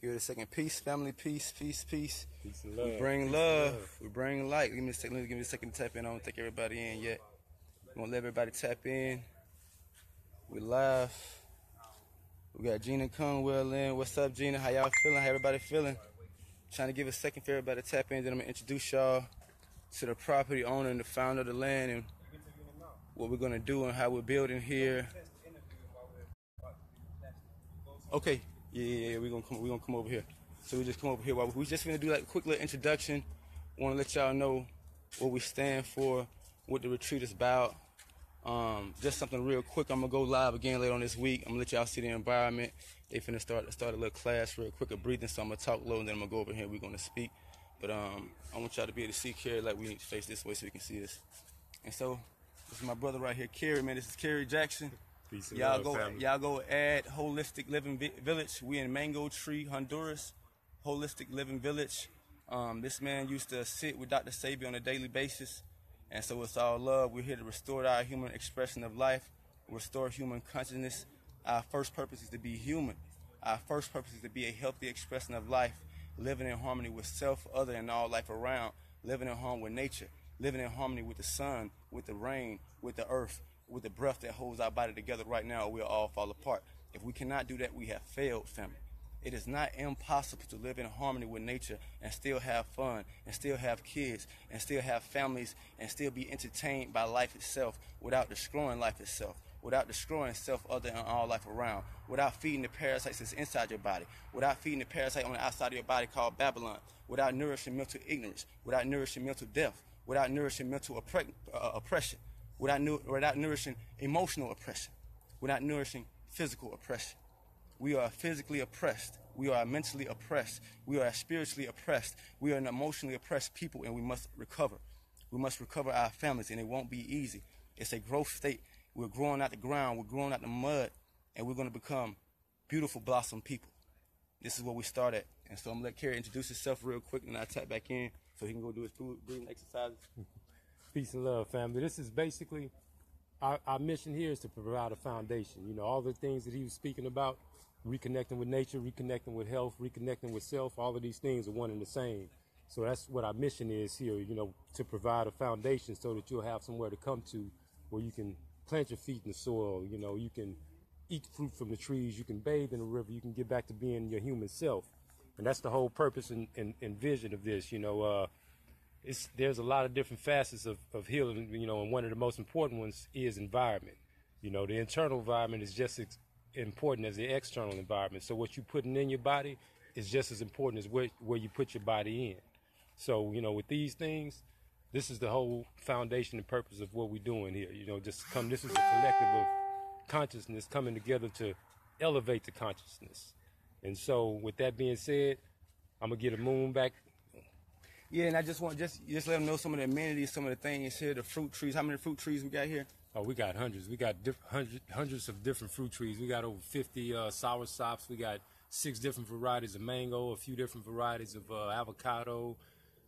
Give it a second. Peace, family. Peace, peace, peace. Peace and love. We bring Peace love. love. We bring light. Give me a second. Let me give me a second to tap in. I don't take everybody in yet. We gonna let everybody tap in. We live. We got Gina Conwell in. What's up, Gina? How y'all feeling? How everybody feeling? Trying to give a second for everybody to tap in. Then I'm gonna introduce y'all to the property owner and the founder of the land and what we're gonna do and how we're building here. Okay. Yeah, yeah, yeah. We're gonna come. We're gonna come over here. So we just come over here. While we just gonna do like a quick little introduction. Want to let y'all know what we stand for, what the retreat is about. Um, just something real quick. I'm gonna go live again later on this week. I'm gonna let y'all see the environment. They finna start start a little class real quick of breathing. So I'm gonna talk low and then I'm gonna go over here. We're gonna speak. But um, I want y'all to be able to see Kerry like we need to face this way so we can see this. And so this is my brother right here, Kerry. Man, this is Kerry Jackson. Peace Y'all love, go, family. y'all go add Holistic Living Vi- Village. We in Mango Tree, Honduras. Holistic Living Village. Um, this man used to sit with Dr. Sebi on a daily basis, and so it's all love. We're here to restore our human expression of life, restore human consciousness. Our first purpose is to be human. Our first purpose is to be a healthy expression of life, living in harmony with self, other, and all life around, living in harmony with nature, living in harmony with the sun, with the rain, with the earth, with the breath that holds our body together right now, we'll all fall apart. If we cannot do that, we have failed, family. It is not impossible to live in harmony with nature and still have fun and still have kids and still have families and still be entertained by life itself without destroying life itself, without destroying self, other, and all life around, without feeding the parasites that's inside your body, without feeding the parasite on the outside of your body called Babylon, without nourishing mental ignorance, without nourishing mental death, without nourishing mental oppre- uh, oppression, without, nu- without nourishing emotional oppression, without nourishing physical oppression. We are physically oppressed. We are mentally oppressed. We are spiritually oppressed. We are an emotionally oppressed people, and we must recover. We must recover our families, and it won't be easy. It's a growth state. We're growing out the ground. We're growing out the mud, and we're going to become beautiful blossom people. This is where we start at. And so I'm going to let Kerry introduce himself real quick, and I'll tap back in so he can go do his breathing exercises. Peace and love, family. This is basically our, our mission here is to provide a foundation. You know, all the things that he was speaking about, reconnecting with nature, reconnecting with health, reconnecting with self, all of these things are one and the same. So that's what our mission is here, you know, to provide a foundation so that you'll have somewhere to come to where you can plant your feet in the soil, you know, you can eat fruit from the trees, you can bathe in the river, you can get back to being your human self. And that's the whole purpose and, and, and vision of this, you know, uh, it's there's a lot of different facets of, of healing, you know, and one of the most important ones is environment. You know, the internal environment is just as important as the external environment. So what you're putting in your body is just as important as where, where you put your body in. So, you know, with these things, this is the whole foundation and purpose of what we're doing here. You know, just come this is a collective of consciousness coming together to elevate the consciousness. And so with that being said, I'm gonna get Amun back Yeah, and I just want just just let them know some of the amenities, some of the things here, the fruit trees. How many fruit trees we got here? Oh, we got hundreds. We got diff- hundred, hundreds of different fruit trees. We got over 50 uh, soursops. We got six different varieties of mango, a few different varieties of uh, avocado,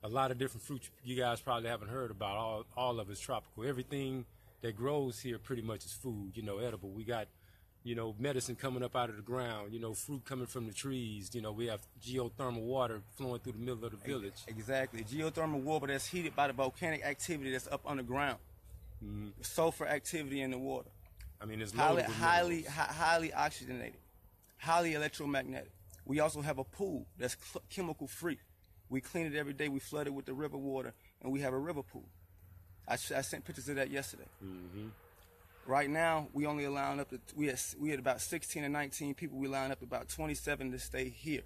a lot of different fruit you guys probably haven't heard about. All, all of it's tropical. Everything that grows here pretty much is food, you know, edible. We got, you know, medicine coming up out of the ground, you know, fruit coming from the trees. You know, we have geothermal water flowing through the middle of the village. Exactly. Geothermal water that's heated by the volcanic activity that's up underground. Mm-hmm. Sulfur activity in the water. I mean, it's Highly, highly, hi- highly oxygenated, highly electromagnetic. We also have a pool that's cl- chemical free. We clean it every day. We flood it with the river water, and we have a river pool. I, sh- I sent pictures of that yesterday. Mm-hmm. Right now, we only allowing up to we had we had about 16 or 19 people. We line up about 27 to stay here.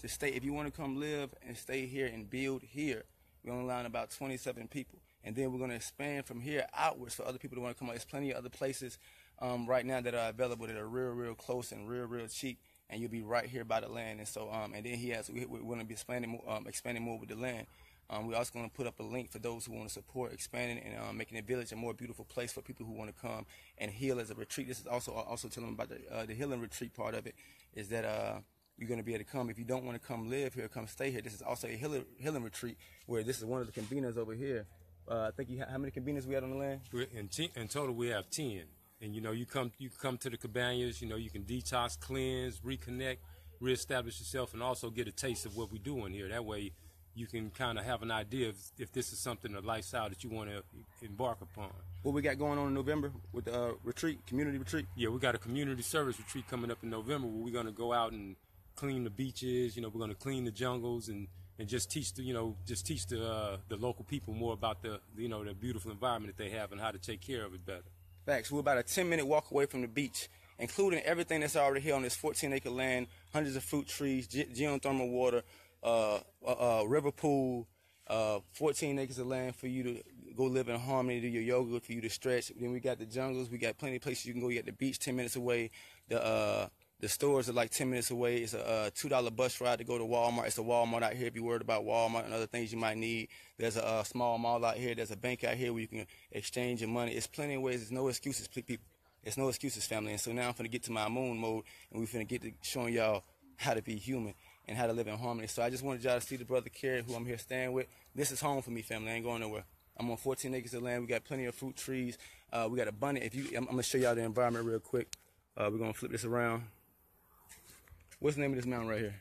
To stay, if you want to come live and stay here and build here, we only allowing about 27 people, and then we're going to expand from here outwards for other people that want to come. out. There's plenty of other places um, right now that are available that are real, real close and real, real cheap, and you'll be right here by the land. And so, um, and then he has we, we're going to be expanding, um, expanding more with the land. Um, we're also going to put up a link for those who want to support expanding and um, making the village a more beautiful place for people who want to come and heal as a retreat. This is also also telling them about the, uh, the healing retreat part of it. Is that uh, you're going to be able to come if you don't want to come live here, come stay here. This is also a healing healing retreat where this is one of the conveners over here. Uh, I think you ha- how many conveners we had on the land? In, in total, we have ten. And you know, you come you come to the cabanas. You know, you can detox, cleanse, reconnect, reestablish yourself and also get a taste of what we're doing here. That way, you can kind of have an idea of if this is something, a lifestyle that you want to embark upon. What we got going on in November with the uh, retreat, community retreat? Yeah, we got a community service retreat coming up in November where we're going to go out and clean the beaches. You know, we're going to clean the jungles and and just teach the you know just teach the uh, the local people more about the you know the beautiful environment that they have and how to take care of it better. Facts. We're about a 10 minute walk away from the beach, including everything that's already here on this 14 acre land, hundreds of fruit trees, ge- geothermal water, uh, uh, uh, river pool, uh, 14 acres of land for you to go live in harmony, do your yoga, for you to stretch. Then we got the jungles. We got plenty of places you can go. You got the beach 10 minutes away. The uh, the stores are like 10 minutes away. It's a uh, $2 bus ride to go to Walmart. It's a Walmart out here if you're worried about Walmart and other things you might need. There's a, uh, small mall out here. There's a bank out here where you can exchange your money. It's plenty of ways. There's no excuses, people. It's no excuses, family. And so now I'm going to get to my moon mode and we're going to get to showing y'all how to be human and how to live in harmony. So I just wanted y'all to see the brother Kerry, who I'm here staying with. This is home for me, family. I ain't going nowhere. I'm on 14 acres of land. We got plenty of fruit trees. Uh, we got abundant. If you, I'm, I'm gonna show y'all the environment real quick. Uh, we're gonna flip this around. What's the name of this mountain right here?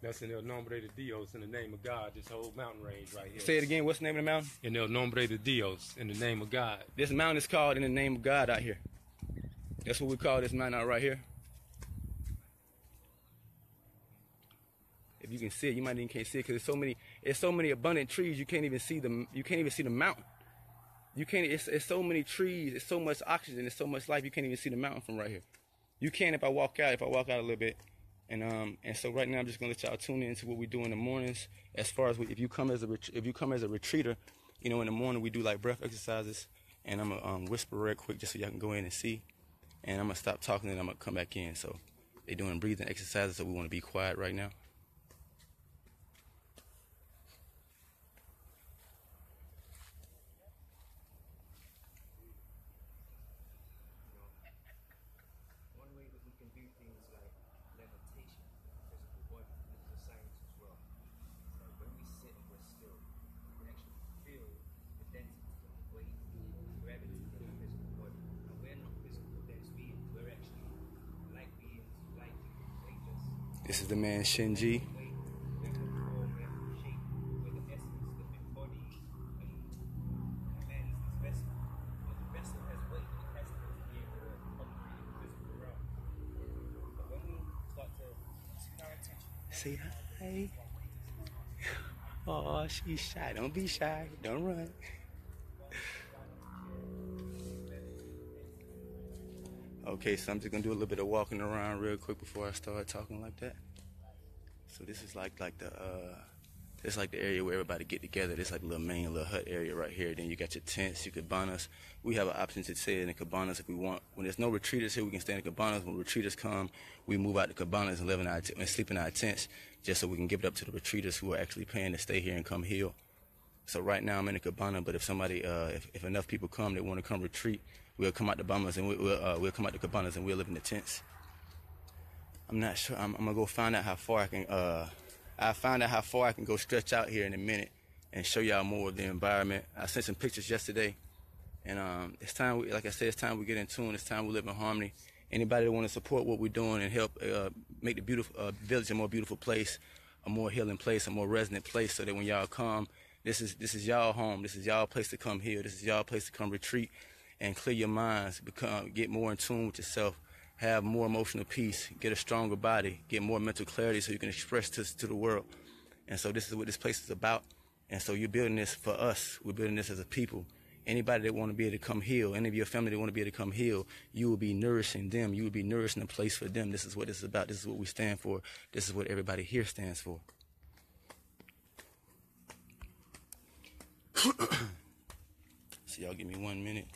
That's in El Nombre de Dios, in the name of God, this whole mountain range right here. Say it again. What's the name of the mountain? In El Nombre de Dios, in the name of God. This mountain is called in the name of God out here. That's what we call this mountain out right here. If you can see it, you might even can't see it because there's so many, it's so many abundant trees. You can't even see the, you can't even see the mountain. You can't. It's, it's so many trees. It's so much oxygen. It's so much life. You can't even see the mountain from right here. You can if I walk out. If I walk out a little bit, and um, and so right now I'm just gonna let y'all tune in to what we do in the mornings. As far as we, if you come as a if you come as a retreater, you know in the morning we do like breath exercises, and I'm gonna um, whisper real quick just so y'all can go in and see, and I'm gonna stop talking and I'm gonna come back in. So they're doing breathing exercises, so we want to be quiet right now. One way that we can do things like levitation, physical body, this is a science as well. So when we sit and we're still, we can actually feel the density of the weight, gravity in the physical body. And we're not physical dense beings, we're actually light beings, light contagious. This is the man Shinji. Weight, we have the form, we have the shape, we're the essence, the embodied um, cleanse this vessel. But the vessel has weight, it has to be able to operate in the physical realm. But when we start to tune our attention, Say hi. Oh, she's shy. Don't be shy. Don't run. Okay, so I'm just gonna do a little bit of walking around real quick before I start talking like that. So this is like like the uh like the area where everybody get together. This like a little main little hut area right here. Then you got your tents, your cabanas. We have an option to stay in the cabanas if we want. When there's no retreaters here, we can stay in the cabanas. When retreaters come, we move out the cabanas and live in our t- and sleep in our tents, just so we can give it up to the retreaters who are actually paying to stay here and come heal. So right now I'm in a cabana, but if somebody, uh, if, if enough people come that want to come retreat, we'll come out the cabanas and we, we'll uh, we'll come out the cabanas and we'll live in the tents. I'm not sure. I'm, I'm gonna go find out how far I can. Uh, I'll find out how far I can go stretch out here in a minute and show y'all more of the environment. I sent some pictures yesterday, and um, it's time. We, like I said, it's time we get in tune. It's time we live in harmony. Anybody that want to support what we're doing and help uh, make the beautiful uh, village a more beautiful place, a more healing place, a more resonant place, so that when y'all come, this is this is y'all home. This is y'all place to come heal. This is y'all place to come retreat and clear your minds. Become get more in tune with yourself. Have more emotional peace. Get a stronger body. Get more mental clarity so you can express this to the world. And so this is what this place is about. And so you're building this for us. We're building this as a people. Anybody that want to be able to come heal, any of your family that want to be able to come heal, you will be nourishing them. You will be nourishing a place for them. This is what this is about. This is what we stand for. This is what everybody here stands for. so y'all give me one minute.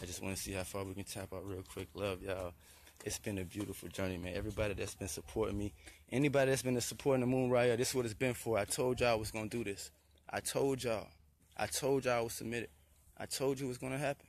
I just want to see how far we can tap out real quick. Love y'all. It's been a beautiful journey, man. Everybody that's been supporting me, anybody that's been supporting the Moon Raya, this is what it's been for. I told y'all I was gonna do this. I told y'all. I told y'all I was submitted. I told you it was gonna happen.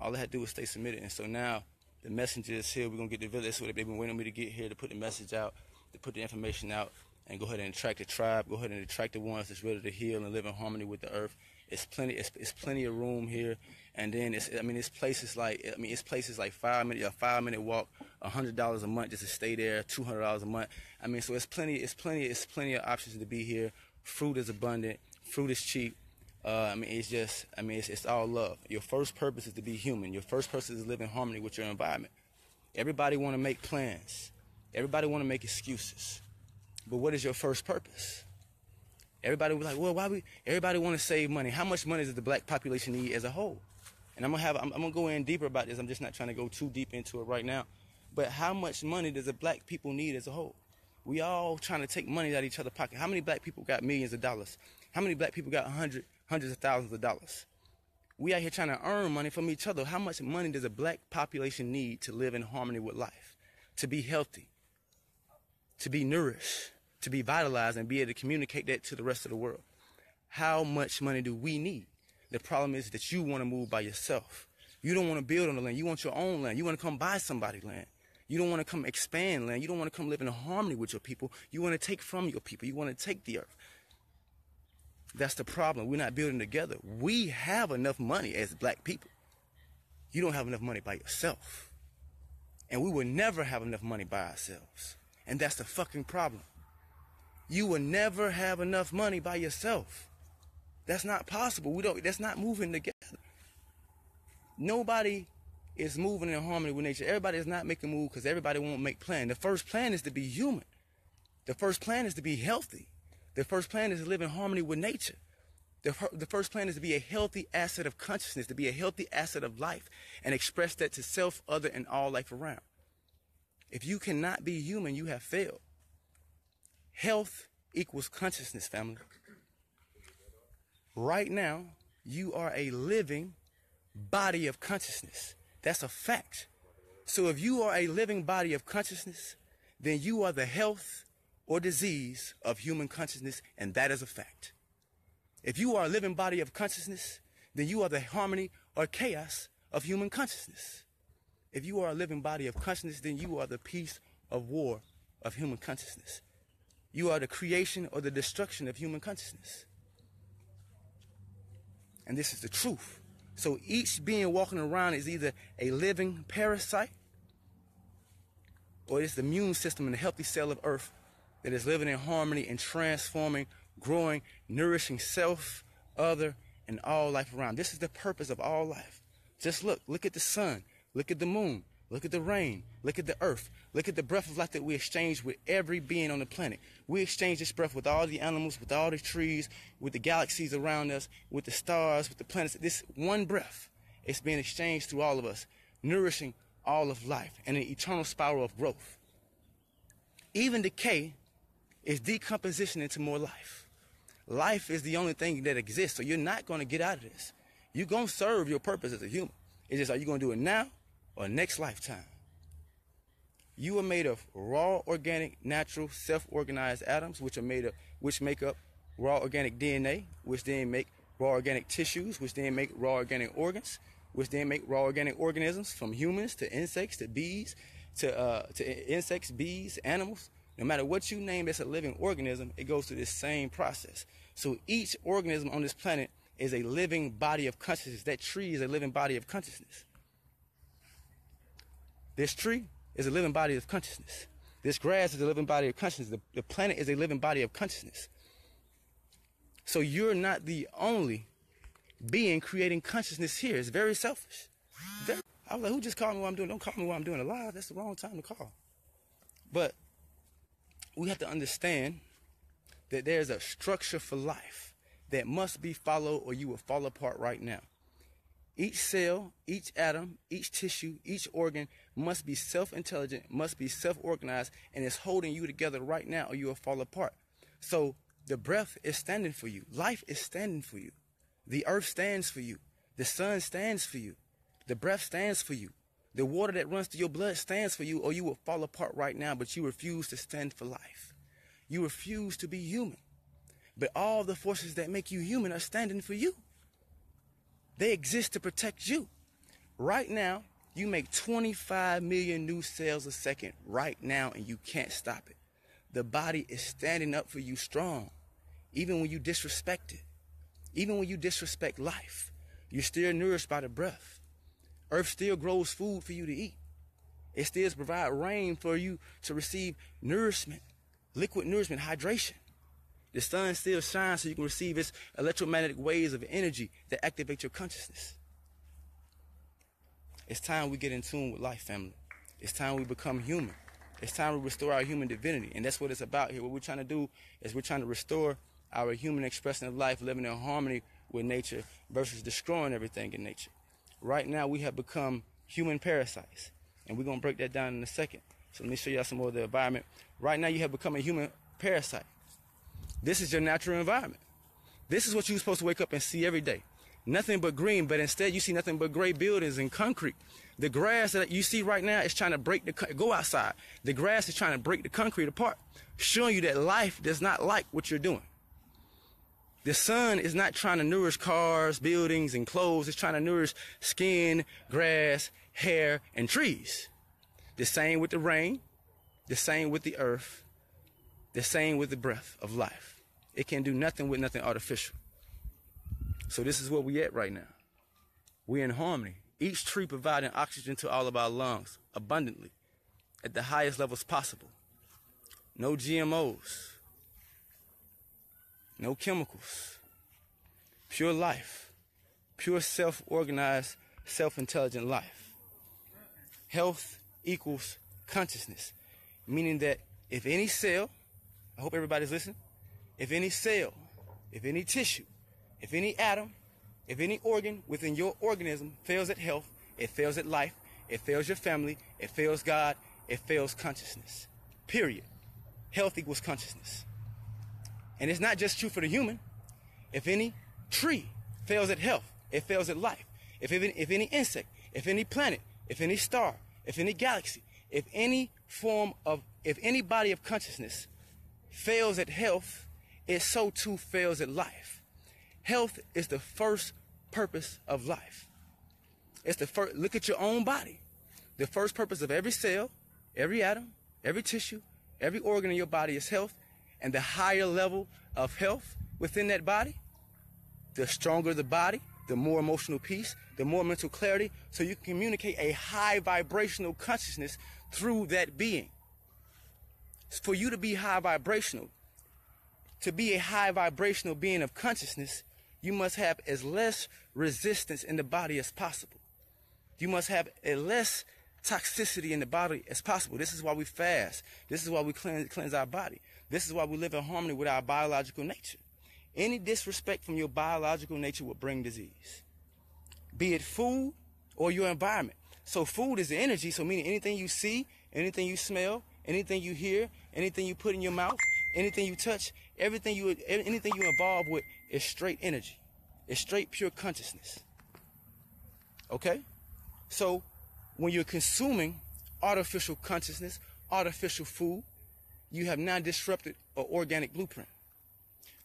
All I had to do was stay submitted. And so now the messenger is here. We're gonna get the village. So they've been waiting on me to get here to put the message out, to put the information out, and go ahead and attract the tribe. Go ahead and attract the ones that's ready to heal and live in harmony with the earth. It's plenty. It's, it's plenty of room here. And then it's, I mean, it's places like, I mean, it's places like five minute, a five minute walk, hundred dollars a month just to stay there, two hundred dollars a month. I mean, so it's plenty, it's plenty, it's plenty of options to be here. Fruit is abundant, fruit is cheap. Uh, I mean, it's just, I mean, it's, it's all love. Your first purpose is to be human. Your first purpose is to live in harmony with your environment. Everybody want to make plans. Everybody want to make excuses. But what is your first purpose? Everybody was like, well, why we? Everybody want to save money. How much money does the black population need as a whole? And I'm gonna have, I'm, I'm gonna go in deeper about this. I'm just not trying to go too deep into it right now. But how much money does the black people need as a whole? We all trying to take money out of each other's pocket. How many black people got millions of dollars? How many black people got hundred, hundreds of thousands of dollars? We out here trying to earn money from each other. How much money does a black population need to live in harmony with life, to be healthy, to be nourished, to be vitalized, and be able to communicate that to the rest of the world? How much money do we need? The problem is that you want to move by yourself. You don't want to build on the land. You want your own land. You want to come buy somebody's land. You don't want to come expand land. You don't want to come live in harmony with your people. You want to take from your people. You want to take the earth. That's the problem. We're not building together. We have enough money as black people. You don't have enough money by yourself. And we will never have enough money by ourselves. And that's the fucking problem. You will never have enough money by yourself. That's not possible. We don't that's not moving together. Nobody is moving in harmony with nature. Everybody is not making move because everybody won't make plan. The first plan is to be human. The first plan is to be healthy. The first plan is to live in harmony with nature. The, the first plan is to be a healthy asset of consciousness, to be a healthy asset of life, and express that to self, other, and all life around. If you cannot be human, you have failed. Health equals consciousness, family. Right now, you are a living body of consciousness. That's a fact. So if you are a living body of consciousness, then you are the health or disease of human consciousness, and that is a fact. If you are a living body of consciousness, then you are the harmony or chaos of human consciousness. If you are a living body of consciousness, then you are the peace of war of human consciousness. You are the creation or the destruction of human consciousness. And this is the truth. So each being walking around is either a living parasite or it's the immune system in the healthy cell of earth that is living in harmony and transforming, growing, nourishing self, other, and all life around. This is the purpose of all life. Just look, look at the sun, look at the moon, look at the rain, look at the earth, look at the breath of life that we exchange with every being on the planet. We exchange this breath with all the animals, with all the trees, with the galaxies around us, with the stars, with the planets. This one breath is being exchanged through all of us, nourishing all of life and an eternal spiral of growth. Even decay is decomposition into more life. Life is the only thing that exists, so you're not going to get out of this. You're going to serve your purpose as a human. It's just, are you going to do it now or next lifetime? You are made of raw, organic, natural, self-organized atoms, which are made of, which make up raw organic DNA, which then make raw organic tissues, which then make raw organic organs, which then make raw organic organisms, from humans to insects to bees to uh, to insects, bees, animals. No matter what you name that's a living organism, it goes through this same process. So each organism on this planet is a living body of consciousness. That tree is a living body of consciousness. This tree is a living body of consciousness. This grass is a living body of consciousness. The, the planet is a living body of consciousness. So you're not the only being creating consciousness here. It's very selfish. Very, I was like, who just called me while I'm doing? Don't call me while I'm doing a live. That's the wrong time to call. But we have to understand that there's a structure for life that must be followed or you will fall apart right now. Each cell, each atom, each tissue, each organ must be self intelligent, must be self organized, and is holding you together right now or you will fall apart. So the breath is standing for you, life is standing for you, the earth stands for you, the sun stands for you, the breath stands for you. The water that runs through your blood stands for you, or you will fall apart right now, but you refuse to stand for life. You refuse to be human. But all the forces that make you human are standing for you. They exist to protect you. Right now, you make 25 million new cells a second right now, and you can't stop it. The body is standing up for you strong, even when you disrespect it, even when you disrespect life. You're still nourished by the breath. Earth still grows food for you to eat. It still provides rain for you to receive nourishment, liquid nourishment, hydration. The sun still shines so you can receive its electromagnetic waves of energy that activate your consciousness. It's time we get in tune with life, family. It's time we become human. It's time we restore our human divinity. And that's what it's about here. What we're trying to do is we're trying to restore our human expression of life, living in harmony with nature versus destroying everything in nature. Right now, we have become human parasites. And we're going to break that down in a second. So let me show y'all some more of the environment. Right now, you have become a human parasite. This is your natural environment. This is what you're supposed to wake up and see every day. Nothing but green, but instead you see nothing but gray buildings and concrete. The grass that you see right now is trying to break the, go outside. The grass is trying to break the concrete apart, showing you that life does not like what you're doing. The sun is not trying to nourish cars, buildings, and clothes. It's trying to nourish skin, grass, hair, and trees. The same with the rain, the same with the earth, the same with the breath of life. It can do nothing with nothing artificial. So this is where we at right now. We're in harmony. Each tree providing oxygen to all of our lungs abundantly at the highest levels possible. No GMOs. No chemicals. Pure life. Pure self-organized, self-intelligent life. Health equals consciousness. Meaning that if any cell, I hope everybody's listening, if any cell, if any tissue, if any atom, if any organ within your organism fails at health, it fails at life, it fails your family, it fails God, it fails consciousness. Period. Health equals consciousness. And it's not just true for the human. If any tree fails at health, it fails at life. If, even, if any insect, if any planet, if any star, if any galaxy, if any form of, if any body of consciousness fails at health, it so too fails at life. Health is the first purpose of life. It's the first, look at your own body. The first purpose of every cell, every atom, every tissue, every organ in your body is health. And the higher level of health within that body, the stronger the body, the more emotional peace, the more mental clarity, so you can communicate a high vibrational consciousness through that being. For you to be high vibrational, to be a high vibrational being of consciousness, you must have as less resistance in the body as possible. You must have as less toxicity in the body as possible. This is why we fast. This is why we cleanse, cleanse our body. This is why we live in harmony with our biological nature. Any disrespect from your biological nature will bring disease, be it food or your environment. So food is the energy. So meaning anything you see, anything you smell, anything you hear, anything you put in your mouth, anything you touch, everything you, anything you involve with is straight energy. It's straight pure consciousness. Okay? So when you're consuming artificial consciousness, artificial food, you have now disrupted an organic blueprint.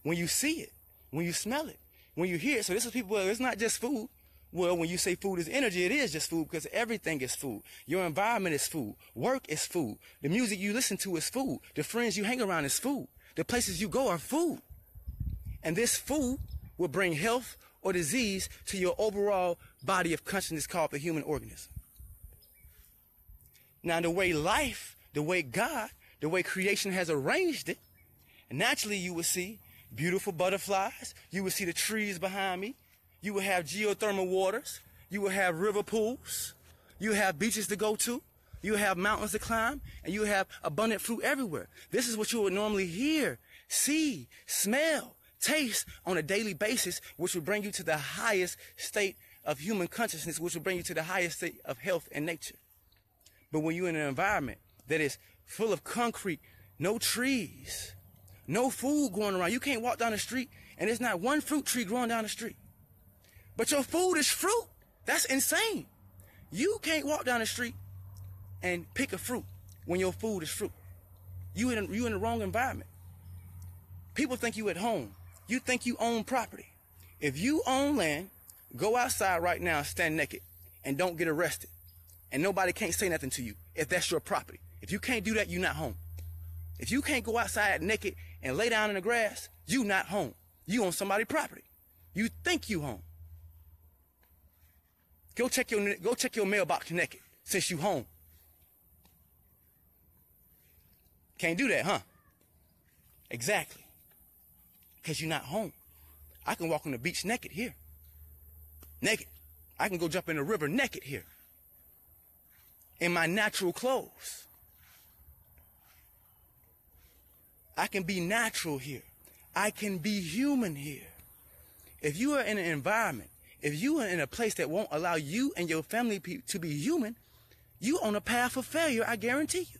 When you see it, when you smell it, when you hear it, so this is people, it's not just food. Well, when you say food is energy, it is just food because everything is food. Your environment is food. Work is food. The music you listen to is food. The friends you hang around is food. The places you go are food. And this food will bring health or disease to your overall body of consciousness called the human organism. Now, the way life, the way God, the way creation has arranged it, naturally you will see beautiful butterflies. You will see the trees behind me. You will have geothermal waters. You will have river pools. You have beaches to go to. You have mountains to climb. And you have abundant fruit everywhere. This is what you would normally hear, see, smell, taste on a daily basis, which would bring you to the highest state of human consciousness, which will bring you to the highest state of health and nature. But when you're in an environment that is full of concrete, no trees, no food going around, you can't walk down the street and there's not one fruit tree growing down the street. But your food is fruit. That's insane. You can't walk down the street and pick a fruit when your food is fruit. You in you in the wrong environment. People think you at home. You think you own property. If you own land, go outside right now, and stand naked, and don't get arrested. And nobody can't say nothing to you if that's your property. If you can't do that, you're not home. If you can't go outside naked and lay down in the grass, you not home. You on somebody's property. You think you home. Go check your go check your mailbox naked since you home. Can't do that, huh? Exactly. Because you're not home. I can walk on the beach naked here. Naked. I can go jump in the river naked here. In my natural clothes. I can be natural here. I can be human here. If you are in an environment, if you are in a place that won't allow you and your family pe- to be human, you on a path of failure, I guarantee you.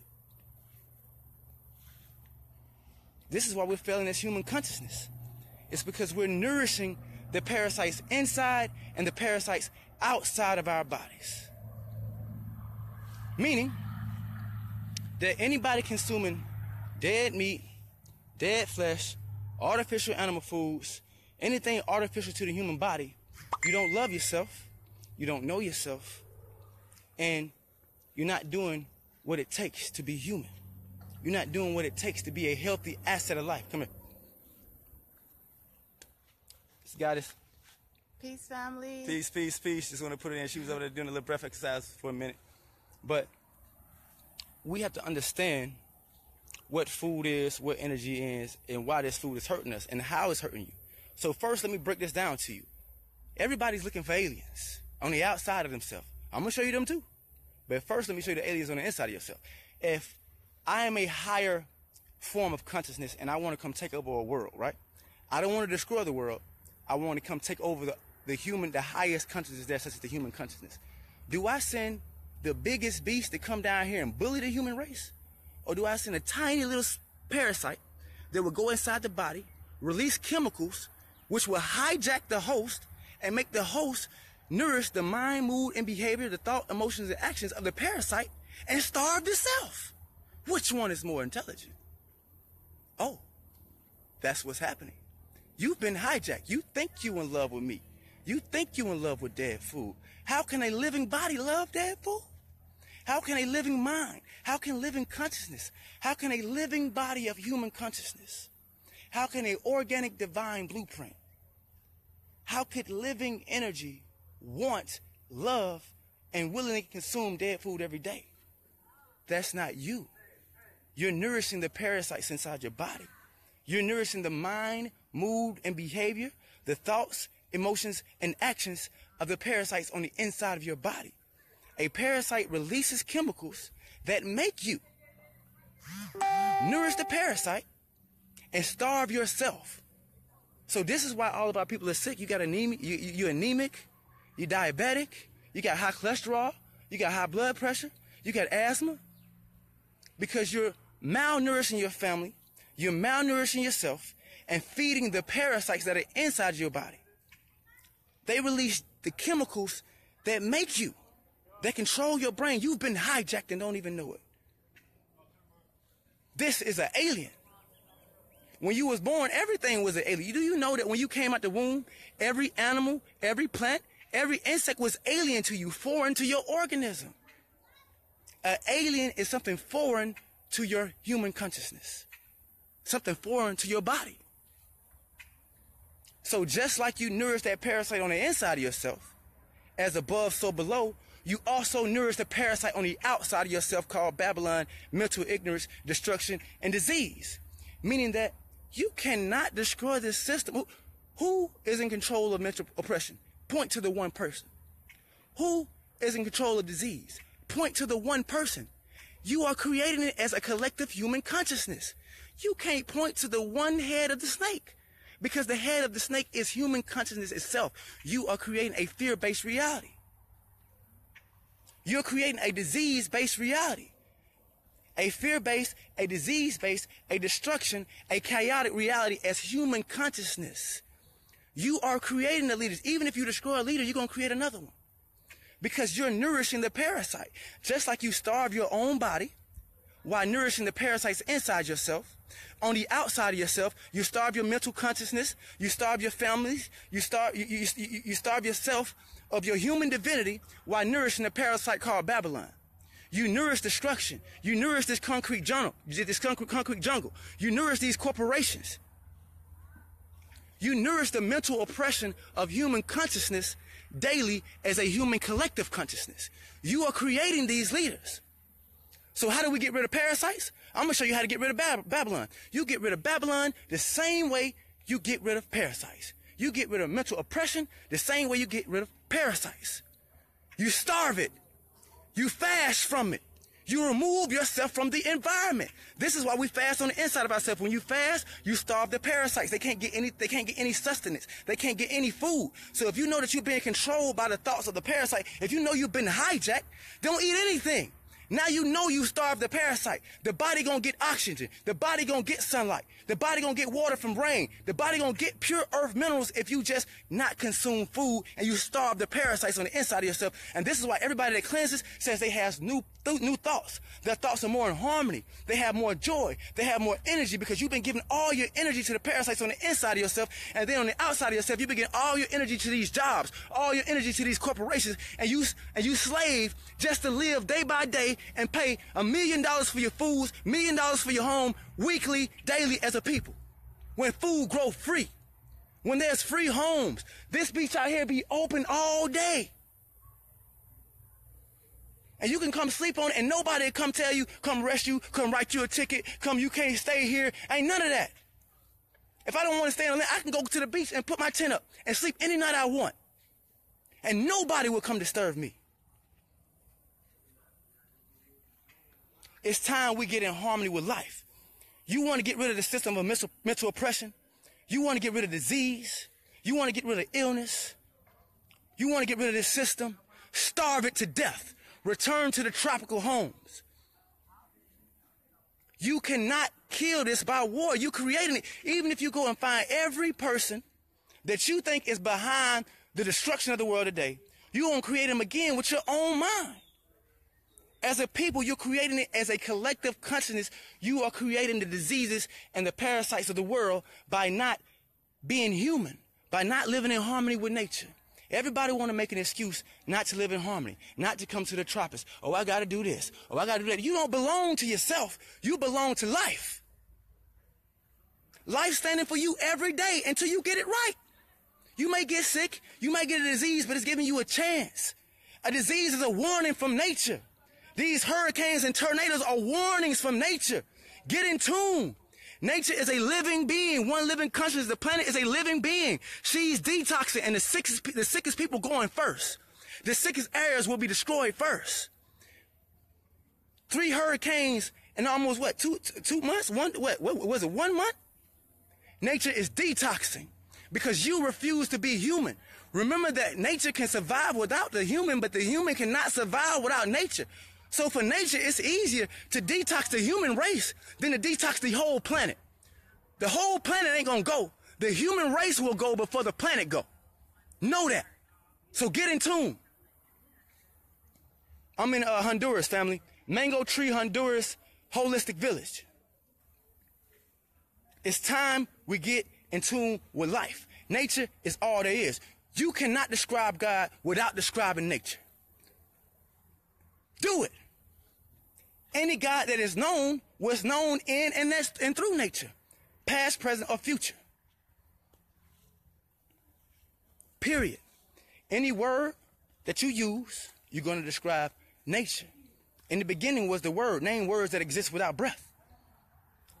This is why we're failing as human consciousness. It's because we're nourishing the parasites inside and the parasites outside of our bodies. Meaning that anybody consuming dead meat, dead flesh, artificial animal foods, anything artificial to the human body, you don't love yourself, you don't know yourself, and you're not doing what it takes to be human. You're not doing what it takes to be a healthy asset of life. Come here. This goddess. Peace, family. Peace, peace, peace. Just want to put it in. She was over there doing a little breath exercise for a minute. But we have to understand what food is, what energy is, and why this food is hurting us, and how it's hurting you. So first, let me break this down to you. Everybody's looking for aliens on the outside of themselves. I'm gonna show you them too. But first, let me show you the aliens on the inside of yourself. If I am a higher form of consciousness and I want to come take over a world, right? I don't want to destroy the world. I want to come take over the, the human, the highest consciousness there, such as the human consciousness. Do I send the biggest beast to come down here and bully the human race? Or do I send a tiny little parasite that will go inside the body, release chemicals, which will hijack the host and make the host nourish the mind, mood, and behavior, the thought, emotions, and actions of the parasite and starve the self? Which one is more intelligent? Oh, that's what's happening. You've been hijacked. You think you're in love with me. You think you're in love with dead food. How can a living body love dead food? How can a living mind? How can living consciousness? How can a living body of human consciousness? How can a organic divine blueprint? How could living energy want love and willingly consume dead food every day? That's not you. You're nourishing the parasites inside your body. You're nourishing the mind, mood, and behavior, the thoughts, emotions, and actions of the parasites on the inside of your body. A parasite releases chemicals that make you nourish the parasite and starve yourself. So this is why all of our people are sick. You got anemia, you, you, you're anemic, you're diabetic, you got high cholesterol, you got high blood pressure, you got asthma, because you're malnourishing your family, you're malnourishing yourself, and feeding the parasites that are inside your body. They release the chemicals that make you, that control your brain. You've been hijacked and don't even know it. This is an alien. When you was born, everything was an alien. Do you know that when you came out the womb, every animal, every plant, every insect was alien to you, foreign to your organism? An alien is something foreign to your human consciousness, something foreign to your body. So just like you nourish that parasite on the inside of yourself, as above, so below, you also nourish the parasite on the outside of yourself called Babylon, mental ignorance, destruction, and disease. Meaning that you cannot destroy this system. Who, is in control of mental oppression? Point to the one person. Who is in control of disease? Point to the one person. You are creating it as a collective human consciousness. You can't point to the one head of the snake because the head of the snake is human consciousness itself. You are creating a fear-based reality. You're creating a disease-based reality. A fear-based, a disease-based, a destruction, a chaotic reality as human consciousness. You are creating the leaders. Even if you destroy a leader, you're going to create another one. Because you're nourishing the parasite. Just like you starve your own body while nourishing the parasites inside yourself. On the outside of yourself, you starve your mental consciousness, you starve your families, you starve, you, you, you, you starve yourself of your human divinity while nourishing the parasite called Babylon. You nourish destruction. You nourish this concrete jungle, this concrete, concrete jungle. You nourish these corporations. You nourish the mental oppression of human consciousness daily as a human collective consciousness. You are creating these leaders. So how do we get rid of parasites? I'm gonna show you how to get rid of Bab- Babylon. You get rid of Babylon the same way you get rid of parasites. You get rid of mental oppression the same way you get rid of parasites. You starve it. You fast from it. You remove yourself from the environment. This is why we fast on the inside of ourselves. When you fast, you starve the parasites. They can't get any, they can't get any sustenance. They can't get any food. So if you know that you're being controlled by the thoughts of the parasite, if you know you've been hijacked, don't eat anything. Now you know you starved the parasite. The body gonna get oxygen. The body gonna get sunlight. The body gonna get water from rain. The body gonna get pure earth minerals if you just not consume food and you starve the parasites on the inside of yourself. And this is why everybody that cleanses says they has new th- new thoughts. Their thoughts are more in harmony. They have more joy. They have more energy because you've been giving all your energy to the parasites on the inside of yourself, and then on the outside of yourself, you've been giving all your energy to these jobs, all your energy to these corporations, and you and you slave just to live day by day and pay a million dollars for your foods, million dollars for your home, weekly, daily as a people. When food grow free, when there's free homes, this beach out here be open all day. And you can come sleep on it and nobody come tell you, come arrest you, come write you a ticket, come you can't stay here. Ain't none of that. If I don't want to stay on land, I can go to the beach and put my tent up and sleep any night I want. And nobody will come disturb me. It's time we get in harmony with life. You want to get rid of the system of mental, mental oppression. You want to get rid of disease. You want to get rid of illness. You want to get rid of this system. Starve it to death. Return to the tropical homes. You cannot kill this by war. You creating it. Even if you go and find every person that you think is behind the destruction of the world today, you won't create them again with your own mind. As a people, you're creating it as a collective consciousness. You are creating the diseases and the parasites of the world by not being human, by not living in harmony with nature. Everybody want to make an excuse not to live in harmony, not to come to the tropics. Oh, I got to do this. Oh, I got to do that. You don't belong to yourself. You belong to life. Life standing for you every day until you get it right. You may get sick. You may get a disease, but it's giving you a chance. A disease is a warning from nature. These hurricanes and tornadoes are warnings from nature. Get in tune. Nature is a living being. One living consciousness. The planet is a living being. She's detoxing and the sickest, the sickest people going first. The sickest areas will be destroyed first. Three hurricanes in almost what, two, two months? One, what, what was it, one month? Nature is detoxing because you refuse to be human. Remember that nature can survive without the human, but the human cannot survive without nature. So for nature, it's easier to detox the human race than to detox the whole planet. The whole planet ain't gonna go. The human race will go before the planet go. Know that. So get in tune. I'm in uh, Honduras, family. Mango Tree, Honduras, Holistic Village. It's time we get in tune with life. Nature is all there is. You cannot describe God without describing nature. Do it. Any God that is known was known in and, that's, and through nature, past, present, or future. Period. Any word that you use, you're going to describe nature. In the beginning was the word, name words that exist without breath.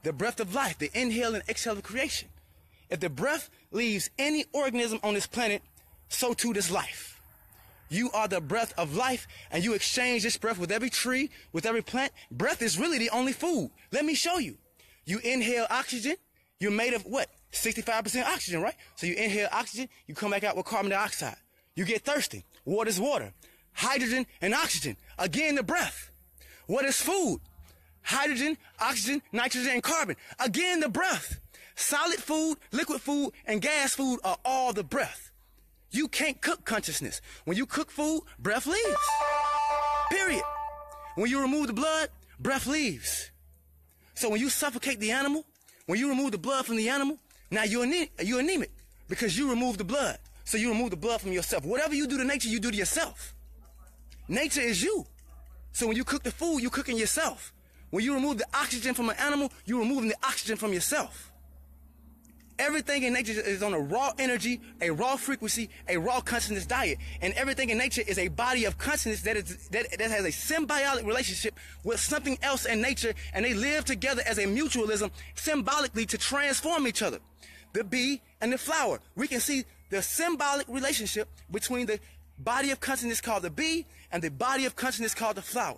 The breath of life, the inhale and exhale of creation. If the breath leaves any organism on this planet, so too does life. You are the breath of life, and you exchange this breath with every tree, with every plant. Breath is really the only food. Let me show you. You inhale oxygen, you're made of what? 65% oxygen, right? So you inhale oxygen, you come back out with carbon dioxide. You get thirsty. Water is water. Hydrogen and oxygen. Again, the breath. What is food? Hydrogen, oxygen, nitrogen, and carbon. Again, the breath. Solid food, liquid food, and gas food are all the breath. You can't cook consciousness. When you cook food, breath leaves. Period. When you remove the blood, breath leaves. So when you suffocate the animal, when you remove the blood from the animal, now you're, ane- you're anemic because you remove the blood. So you remove the blood from yourself. Whatever you do to nature, you do to yourself. Nature is you. So when you cook the food, you're cooking yourself. When you remove the oxygen from an animal, you're removing the oxygen from yourself. Everything in nature is on a raw energy, a raw frequency, a raw consciousness diet. And everything in nature is a body of consciousness that is that, that has a symbiotic relationship with something else in nature, and they live together as a mutualism symbolically to transform each other. The bee and the flower. We can see the symbolic relationship between the body of consciousness called the bee and the body of consciousness called the flower.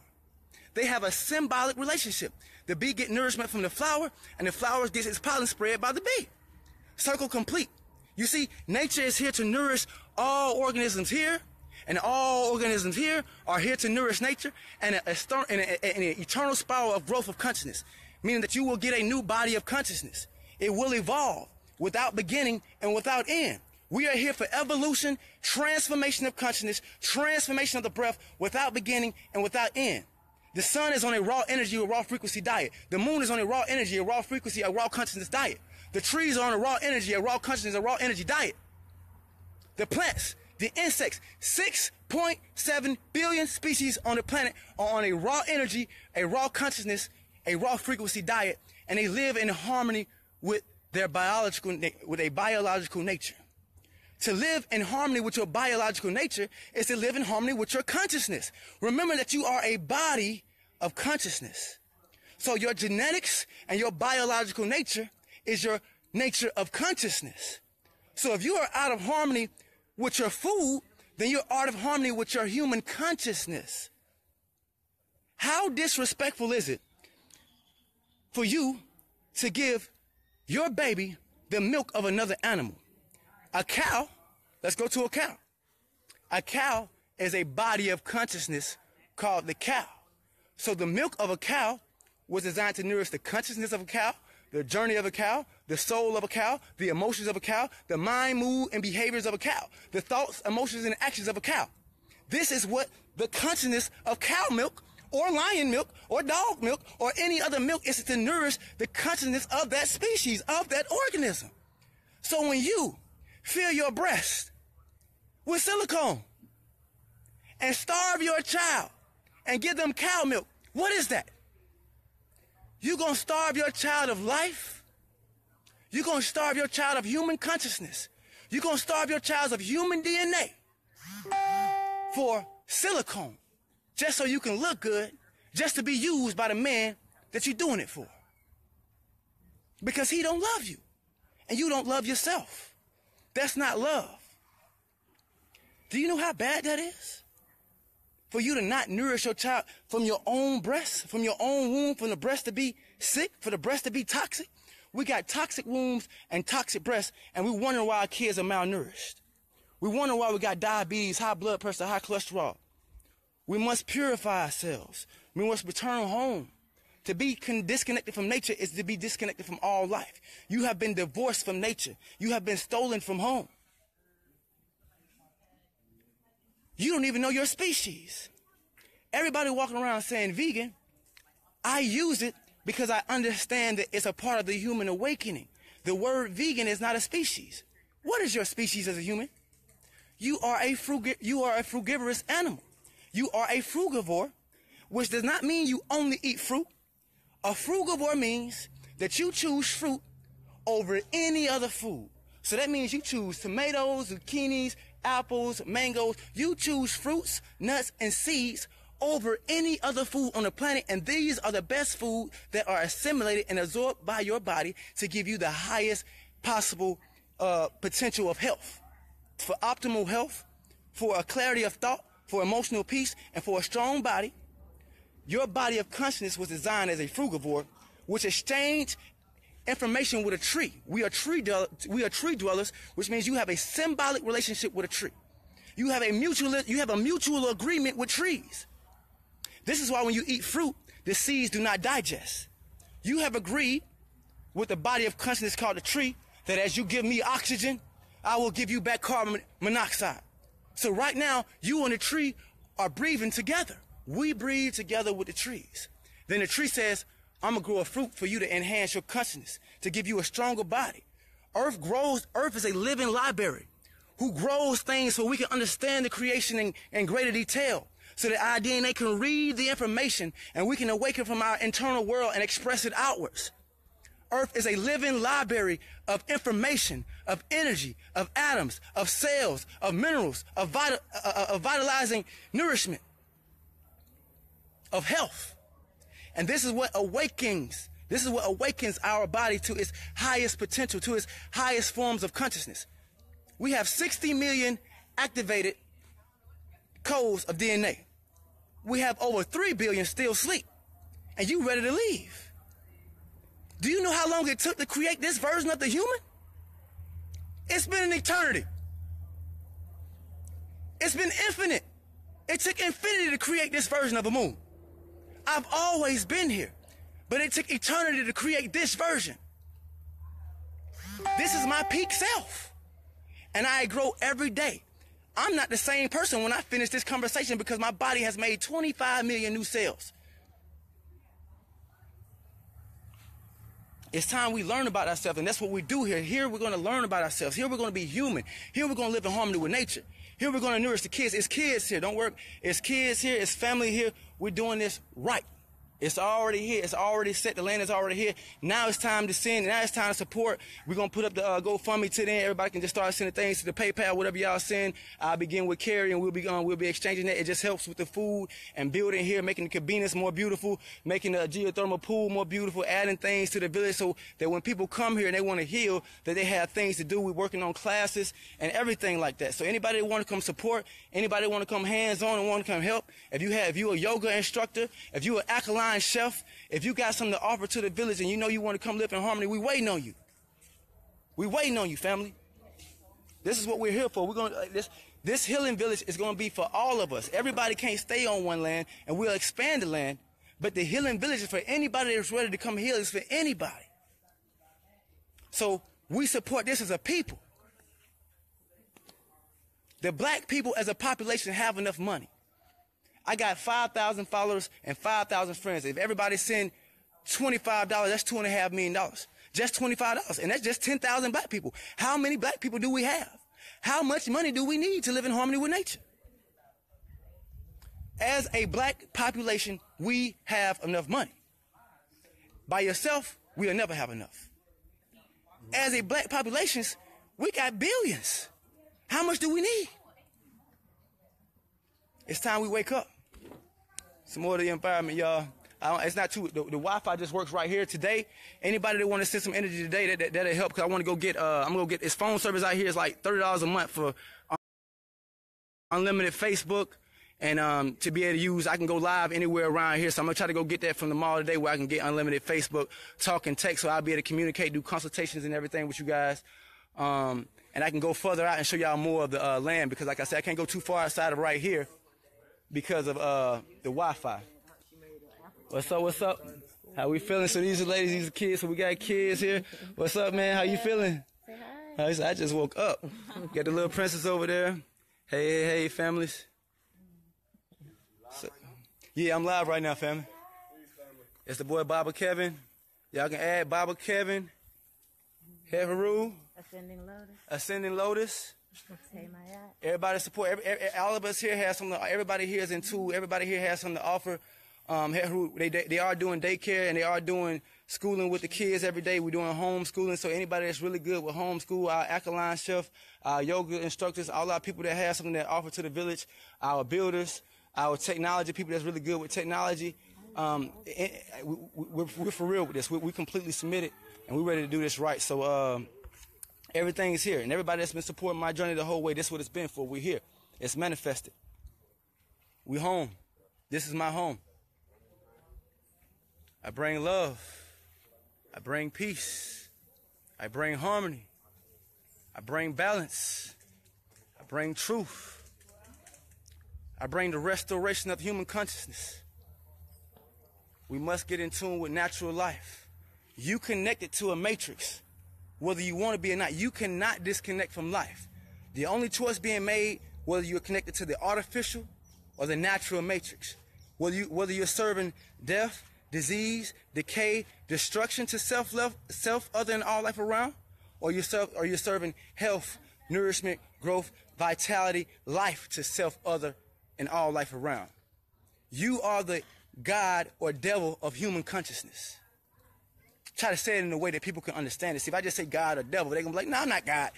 They have a symbolic relationship. The bee get nourishment from the flower, and the flower gets its pollen spread by the bee. Circle complete. You see, nature is here to nourish all organisms here, and all organisms here are here to nourish nature and an eternal spiral of growth of consciousness, meaning that you will get a new body of consciousness. It will evolve without beginning and without end. We are here for evolution, transformation of consciousness, transformation of the breath without beginning and without end. The sun is on a raw energy, a raw frequency diet. The moon is on a raw energy, a raw frequency, a raw consciousness diet. The trees are on a raw energy, a raw consciousness, a raw energy diet. The plants, the insects, 6.7 billion species on the planet are on a raw energy, a raw consciousness, a raw frequency diet, and they live in harmony with their biological, with a biological nature. To live in harmony with your biological nature is to live in harmony with your consciousness. Remember that you are a body of consciousness. So your genetics and your biological nature is your nature of consciousness. So if you are out of harmony with your food, then you're out of harmony with your human consciousness. How disrespectful is it for you to give your baby the milk of another animal? A cow, let's go to a cow. A cow is a body of consciousness called the cow. So the milk of a cow was designed to nourish the consciousness of a cow, the journey of a cow, the soul of a cow, the emotions of a cow, the mind, mood, and behaviors of a cow, the thoughts, emotions, and actions of a cow. This is what the consciousness of cow milk or lion milk or dog milk or any other milk is to nourish the consciousness of that species, of that organism. So when you fill your breast with silicone and starve your child and give them cow milk, what is that? You're going to starve your child of life. You're going to starve your child of human consciousness. You're going to starve your child of human DNA for silicone, just so you can look good, just to be used by the man that you're doing it for. Because he don't love you, and you don't love yourself. That's not love. Do you know how bad that is? For you to not nourish your child from your own breast, from your own womb, from the breast to be sick, for the breast to be toxic. We got toxic wombs and toxic breasts, and we wonder why our kids are malnourished. We wonder why we got diabetes, high blood pressure, high cholesterol. We must purify ourselves. We must return home. To be con- disconnected from nature is to be disconnected from all life. You have been divorced from nature. You have been stolen from home. You don't even know your species. Everybody walking around saying vegan, I use it because I understand that it's a part of the human awakening. The word vegan is not a species. What is your species as a human? You are a frug- you are a frugivorous animal. You are a frugivore, which does not mean you only eat fruit. A frugivore means that you choose fruit over any other food. So that means you choose tomatoes, zucchinis, apples, mangoes. You choose fruits, nuts, and seeds over any other food on the planet. And these are the best food that are assimilated and absorbed by your body to give you the highest possible uh, potential of health. For optimal health, for a clarity of thought, for emotional peace, and for a strong body, your body of consciousness was designed as a frugivore, which exchanged information with a tree. We are tree we are tree dwellers, which means you have a symbolic relationship with a tree. You have a mutual you have a mutual agreement with trees. This is why when you eat fruit, the seeds do not digest. You have agreed with the body of consciousness called the tree that as you give me oxygen, I will give you back carbon monoxide. So right now, you and the tree are breathing together. We breathe together with the trees. Then the tree says, I'm gonna grow a fruit for you to enhance your consciousness, to give you a stronger body. Earth grows, Earth is a living library who grows things so we can understand the creation in, in greater detail. So that our DNA can read the information and we can awaken from our internal world and express it outwards. Earth is a living library of information, of energy, of atoms, of cells, of minerals, of, vital, uh, uh, of vitalizing nourishment, of health. And this is what awakens, this is what awakens our body to its highest potential, to its highest forms of consciousness. We have 60 million activated codes of DNA. We have over 3 billion still sleep. And you ready to leave. Do you know how long it took to create this version of the human? It's been an eternity. It's been infinite. It took infinity to create this version of Amun. I've always been here, but it took eternity to create this version. This is my peak self. And I grow every day. I'm not the same person when I finish this conversation because my body has made 25 million new cells. It's time we learn about ourselves, and that's what we do here. Here we're going to learn about ourselves. Here we're going to be human. Here we're going to live in harmony with nature. Here we're going to nourish the kids. It's kids here. Don't work. It's kids here. It's family here. We're doing this right. It's already here. It's already set. The land is already here. Now it's time to send. Now it's time to support. We're gonna put up the uh, GoFundMe today. Everybody can just start sending things to the PayPal, whatever y'all send. I'll begin with Carrie, and we'll be um, we'll be exchanging that. It just helps with the food and building here, making the cabinas more beautiful, making the geothermal pool more beautiful, adding things to the village so that when people come here and they want to heal, that they have things to do. We're working on classes and everything like that. So anybody that want to come support, anybody want to come hands on and want to come help, if you have if you a yoga instructor, if you an alkaline chef, if you got something to offer to the village and you know you want to come live in harmony, we waiting on you. We waiting on you, family. This is what we're here for. We're going to, uh, this, this healing village is going to be for all of us. Everybody can't stay on one land and we'll expand the land. But the healing village is for anybody that's ready to come heal. It's for anybody. So we support this as a people. The black people as a population have enough money. I got 5,000 followers and 5,000 friends. If everybody send $25, that's $2.5 million. Just $25. And that's just 10,000 black people. How many black people do we have? How much money do we need to live in harmony with nature? As a black population, we have enough money. By yourself, we'll never have enough. As a black population, we got billions. How much do we need? It's time we wake up. Some more of the environment, y'all. it's not too. The, the, Wi-Fi just works right here today. Anybody that want to send some energy today, that, that that'll help. Cause I want to go get. Uh, I'm gonna get this phone service out here. Is like thirty dollars a month for unlimited Facebook, and um, to be able to use. I can go live anywhere around here. So I'm gonna try to go get that from the mall today, where I can get unlimited Facebook, talk and text, so I'll be able to communicate, do consultations and everything with you guys. Um, and I can go further out and show y'all more of the uh, land because, like I said, I can't go too far outside of right here because of uh, the Wi-Fi. What's up? What's up? How we feeling? So these are ladies, these are kids. So we got kids here. What's up, man? How you feeling? Say hi. I just woke up. got the little princess over there. Hey, hey, hey, families. So, yeah, I'm live right now, family. It's the boy Baba Kevin. Y'all can add Baba Kevin, Heharu, Ascending Lotus. Ascending Lotus. Everybody support. Every, every, all of us here has something. Everybody here is into. Everybody here has something to offer. Um, they, they they are doing daycare and they are doing schooling with the kids every day. We're doing homeschooling. So anybody that's really good with homeschool, our alkaline chef, our yoga instructors, all our people that have something that offer to the village, our builders, our technology people that's really good with technology. Um, we, are for real with this. We, we completely submitted and we're ready to do this right. So. Um, Everything is here. And everybody that's been supporting my journey the whole way, this is what it's been for. We're here. It's manifested. We home. This is my home. I bring love. I bring peace. I bring harmony. I bring balance. I bring truth. I bring the restoration of human consciousness. We must get in tune with natural life. You connected to a matrix whether you want to be or not. You cannot disconnect from life. The only choice being made, whether you're connected to the artificial or the natural matrix, whether, you, whether you're serving death, disease, decay, destruction to self, love, self other than all life around, or you're, self, or you're serving health, nourishment, growth, vitality, life to self, other, and all life around. You are the God or devil of human consciousness. Try to say it in a way that people can understand it. See, if I just say God or devil, they're gonna be like, no, I'm not God.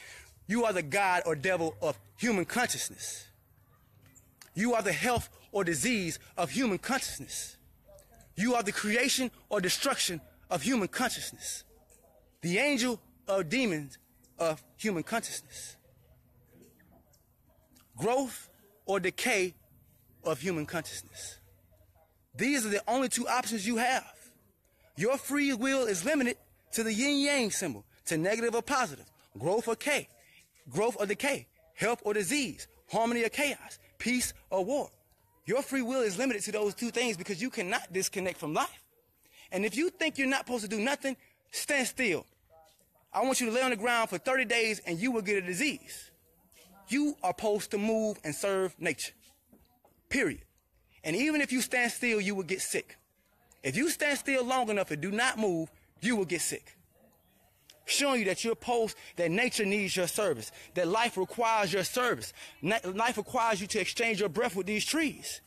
You are the God or devil of human consciousness. You are the health or disease of human consciousness. You are the creation or destruction of human consciousness. The angel or demons of human consciousness. Growth or decay of human consciousness. These are the only two options you have. Your free will is limited to the yin yang symbol, to negative or positive, growth or decay, growth or decay, health or disease, harmony or chaos, peace or war. Your free will is limited to those two things because you cannot disconnect from life. And if you think you're not supposed to do nothing, stand still. I want you to lay on the ground for 30 days and you will get a disease. You are supposed to move and serve nature. Period. And even if you stand still, you will get sick. If you stand still long enough and do not move, you will get sick. Showing you that you're opposed, that nature needs your service, that life requires your service. Life requires you to exchange your breath with these trees.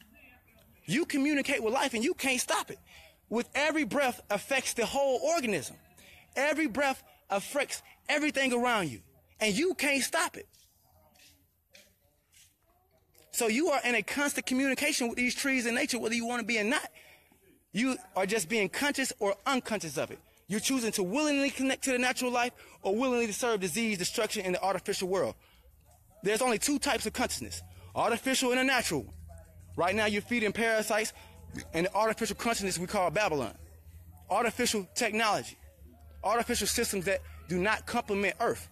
You communicate with life and you can't stop it. With every breath affects the whole organism. Every breath affects everything around you. And you can't stop it. So you are in a constant communication with these trees and nature, whether you want to be or not. You are just being conscious or unconscious of it. You're choosing to willingly connect to the natural life or willingly to serve disease, destruction in the artificial world. There's only two types of consciousness, artificial and a natural. Right now you're feeding parasites and the artificial consciousness we call Babylon. Artificial technology. Artificial systems that do not complement earth.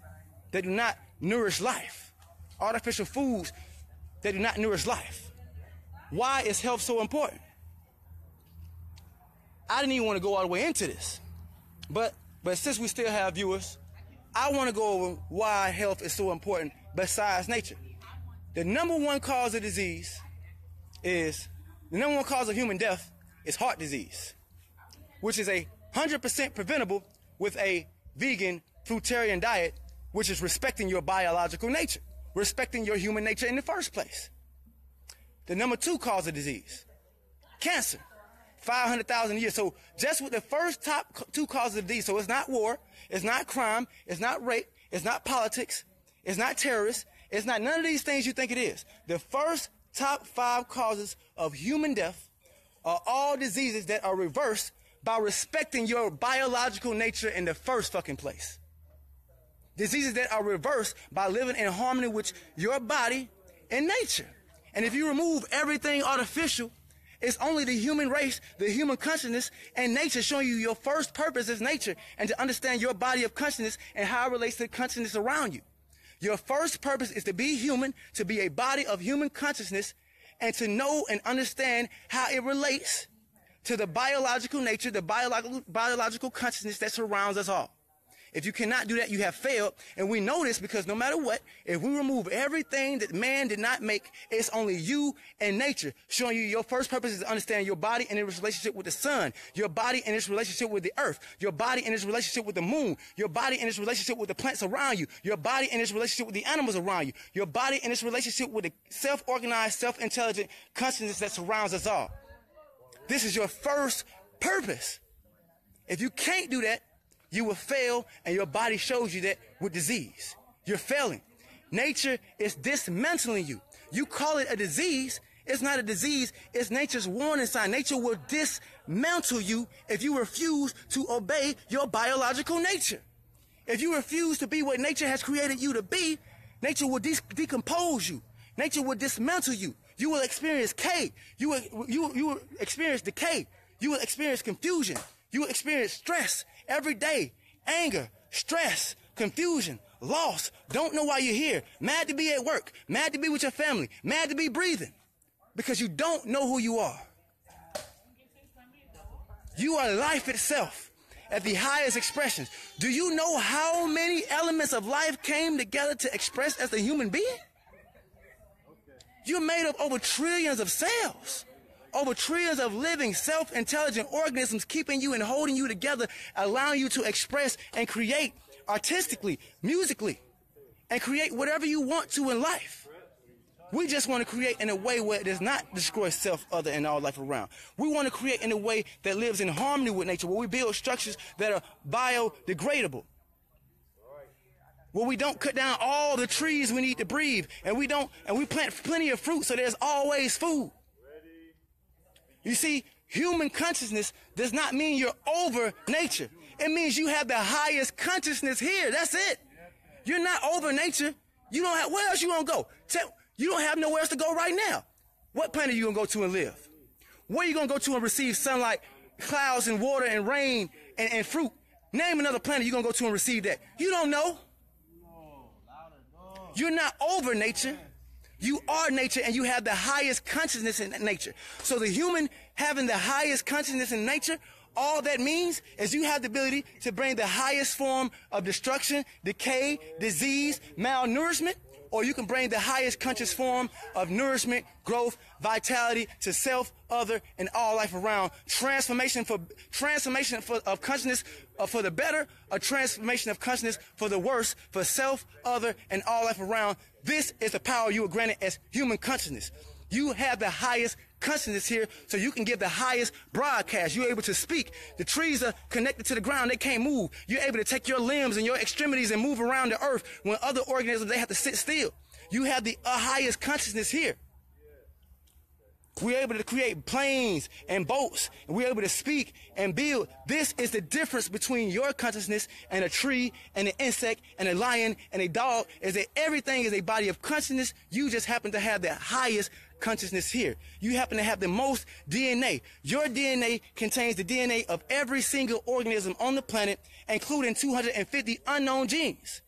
That do not nourish life. Artificial foods that do not nourish life. Why is health so important? I didn't even want to go all the way into this. But but since we still have viewers, I want to go over why health is so important besides nature. The number one cause of disease is the number one cause of human death is heart disease, which is a hundred percent preventable with a vegan fruitarian diet, which is respecting your biological nature, respecting your human nature in the first place. The number two cause of disease, cancer. 500,000 a year. So just with the first top two causes of disease, so it's not war, it's not crime, it's not rape, it's not politics, it's not terrorists, it's not none of these things you think it is. The first top five causes of human death are all diseases that are reversed by respecting your biological nature in the first fucking place. Diseases that are reversed by living in harmony with your body and nature. And if you remove everything artificial, it's only the human race, the human consciousness, and nature showing you your first purpose is nature and to understand your body of consciousness and how it relates to the consciousness around you. Your first purpose is to be human, to be a body of human consciousness, and to know and understand how it relates to the biological nature, the biological, biological consciousness that surrounds us all. If you cannot do that, you have failed. And we know this because no matter what, if we remove everything that man did not make, it's only you and nature showing you your first purpose is to understand your body and its relationship with the sun, your body and its relationship with the earth, your body and its relationship with the moon, your body and its relationship with the plants around you, your body and its relationship with the animals around you, your body and its relationship with the self-organized, self-intelligent consciousness that surrounds us all. This is your first purpose. If you can't do that, you will fail and your body shows you that with disease. You're failing. Nature is dismantling you. You call it a disease. It's not a disease. It's nature's warning sign. Nature will dismantle you if you refuse to obey your biological nature. If you refuse to be what nature has created you to be, nature will de- decompose you. Nature will dismantle you. You will experience decay. You will, you, you will experience decay. You will experience confusion. You will experience stress every day. Anger, stress, confusion, loss, don't know why you're here, mad to be at work, mad to be with your family, mad to be breathing because you don't know who you are. You are life itself at the highest expressions. Do you know how many elements of life came together to express as a human being? You're made of over trillions of cells over trillions of living, self-intelligent organisms keeping you and holding you together, allowing you to express and create artistically, musically, and create whatever you want to in life. We just want to create in a way where it does not destroy self, other, and all life around. We want to create in a way that lives in harmony with nature, where we build structures that are biodegradable. Where we don't cut down all the trees we need to breathe, and we don't, and we plant plenty of fruit, so there's always food. You see, human consciousness does not mean you're over nature. It means you have the highest consciousness here. That's it. You're not over nature. You don't have, where else you gonna go? Tell, you don't have nowhere else to go right now. What planet are you gonna go to and live? Where are you gonna go to and receive sunlight, clouds and water and rain and, and fruit? Name another planet you're gonna go to and receive that. You don't know. You're not over nature. You are nature and you have the highest consciousness in nature. So the human having the highest consciousness in nature, all that means is you have the ability to bring the highest form of destruction, decay, disease, malnourishment, or you can bring the highest conscious form of nourishment, growth, vitality to self, other, and all life around. Transformation for transformation for, of consciousness uh, for the better, a transformation of consciousness for the worse, for self, other, and all life around. This is the power you were granted as human consciousness. You have the highest consciousness here, so you can give the highest broadcast. You're able to speak. The trees are connected to the ground. They can't move. You're able to take your limbs and your extremities and move around the earth when other organisms, they have to sit still. You have the uh, highest consciousness here. We're able to create planes and boats, and we're able to speak and build. This is the difference between your consciousness and a tree and an insect and a lion and a dog, is that everything is a body of consciousness. You just happen to have the highest consciousness here. You happen to have the most DNA. Your DNA contains the DNA of every single organism on the planet, including 250 unknown genes.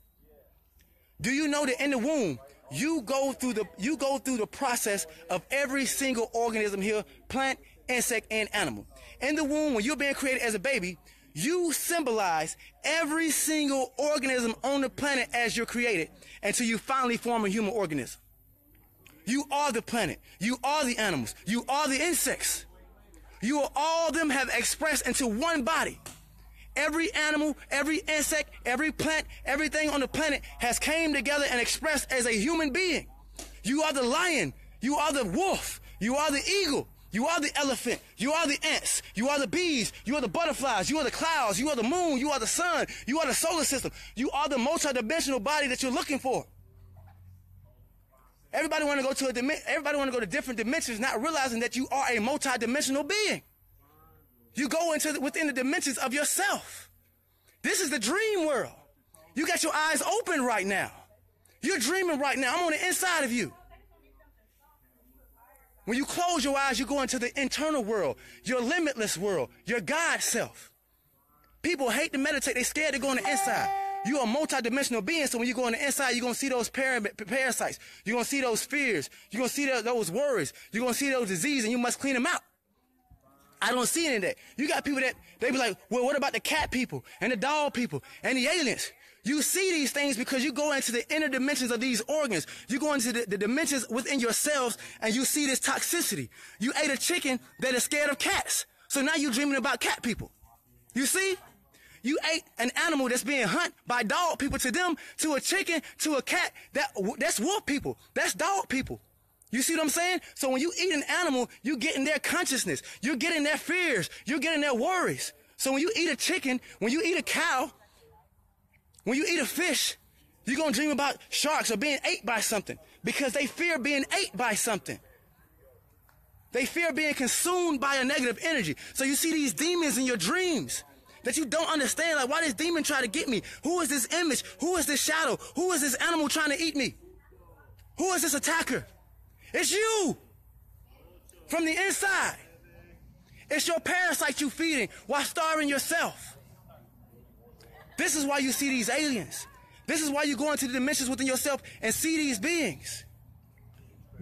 Do you know that in the womb, you go through the you go through the process of every single organism here, plant, insect, and animal. In the womb, when you're being created as a baby, you symbolize every single organism on the planet as you're created until you finally form a human organism. You are the planet. You are the animals. You are the insects. You are all of them have expressed into one body. Every animal, every insect, every plant, everything on the planet has came together and expressed as a human being. You are the lion. You are the wolf. You are the eagle. You are the elephant. You are the ants. You are the bees. You are the butterflies. You are the clouds. You are the moon. You are the sun. You are the solar system. You are the multidimensional body that you're looking for. Everybody want to go to a. Everybody want to go to different dimensions, not realizing that you are a multidimensional being. You go into the, within the dimensions of yourself. This is the dream world. You got your eyes open right now. You're dreaming right now. I'm on the inside of you. When you close your eyes, you go into the internal world, your limitless world, your God self. People hate to meditate. They're scared to go on the inside. You're a multidimensional being, so when you go on the inside, you're gonna see those parasites. You're gonna see those fears. You're gonna see those worries. You're gonna see those diseases, and you must clean them out. I don't see any of that. You got people that they be like, well, what about the cat people and the dog people and the aliens? You see these things because you go into the inner dimensions of these organs. You go into the, the dimensions within yourselves and you see this toxicity. You ate a chicken that is scared of cats. So now you're dreaming about cat people. You see? You ate an animal that's being hunted by dog people to them, to a chicken, to a cat. That, that's wolf people. That's dog people. You see what I'm saying? So when you eat an animal, you get in their consciousness. You're getting their fears. You're getting their worries. So when you eat a chicken, when you eat a cow, when you eat a fish, you're going to dream about sharks or being ate by something because they fear being ate by something. They fear being consumed by a negative energy. So you see these demons in your dreams that you don't understand. Like, why this demon try to get me? Who is this image? Who is this shadow? Who is this animal trying to eat me? Who is this attacker? It's you from the inside. It's your parasite you feeding while starving yourself. This is why you see these aliens. This is why you go into the dimensions within yourself and see these beings.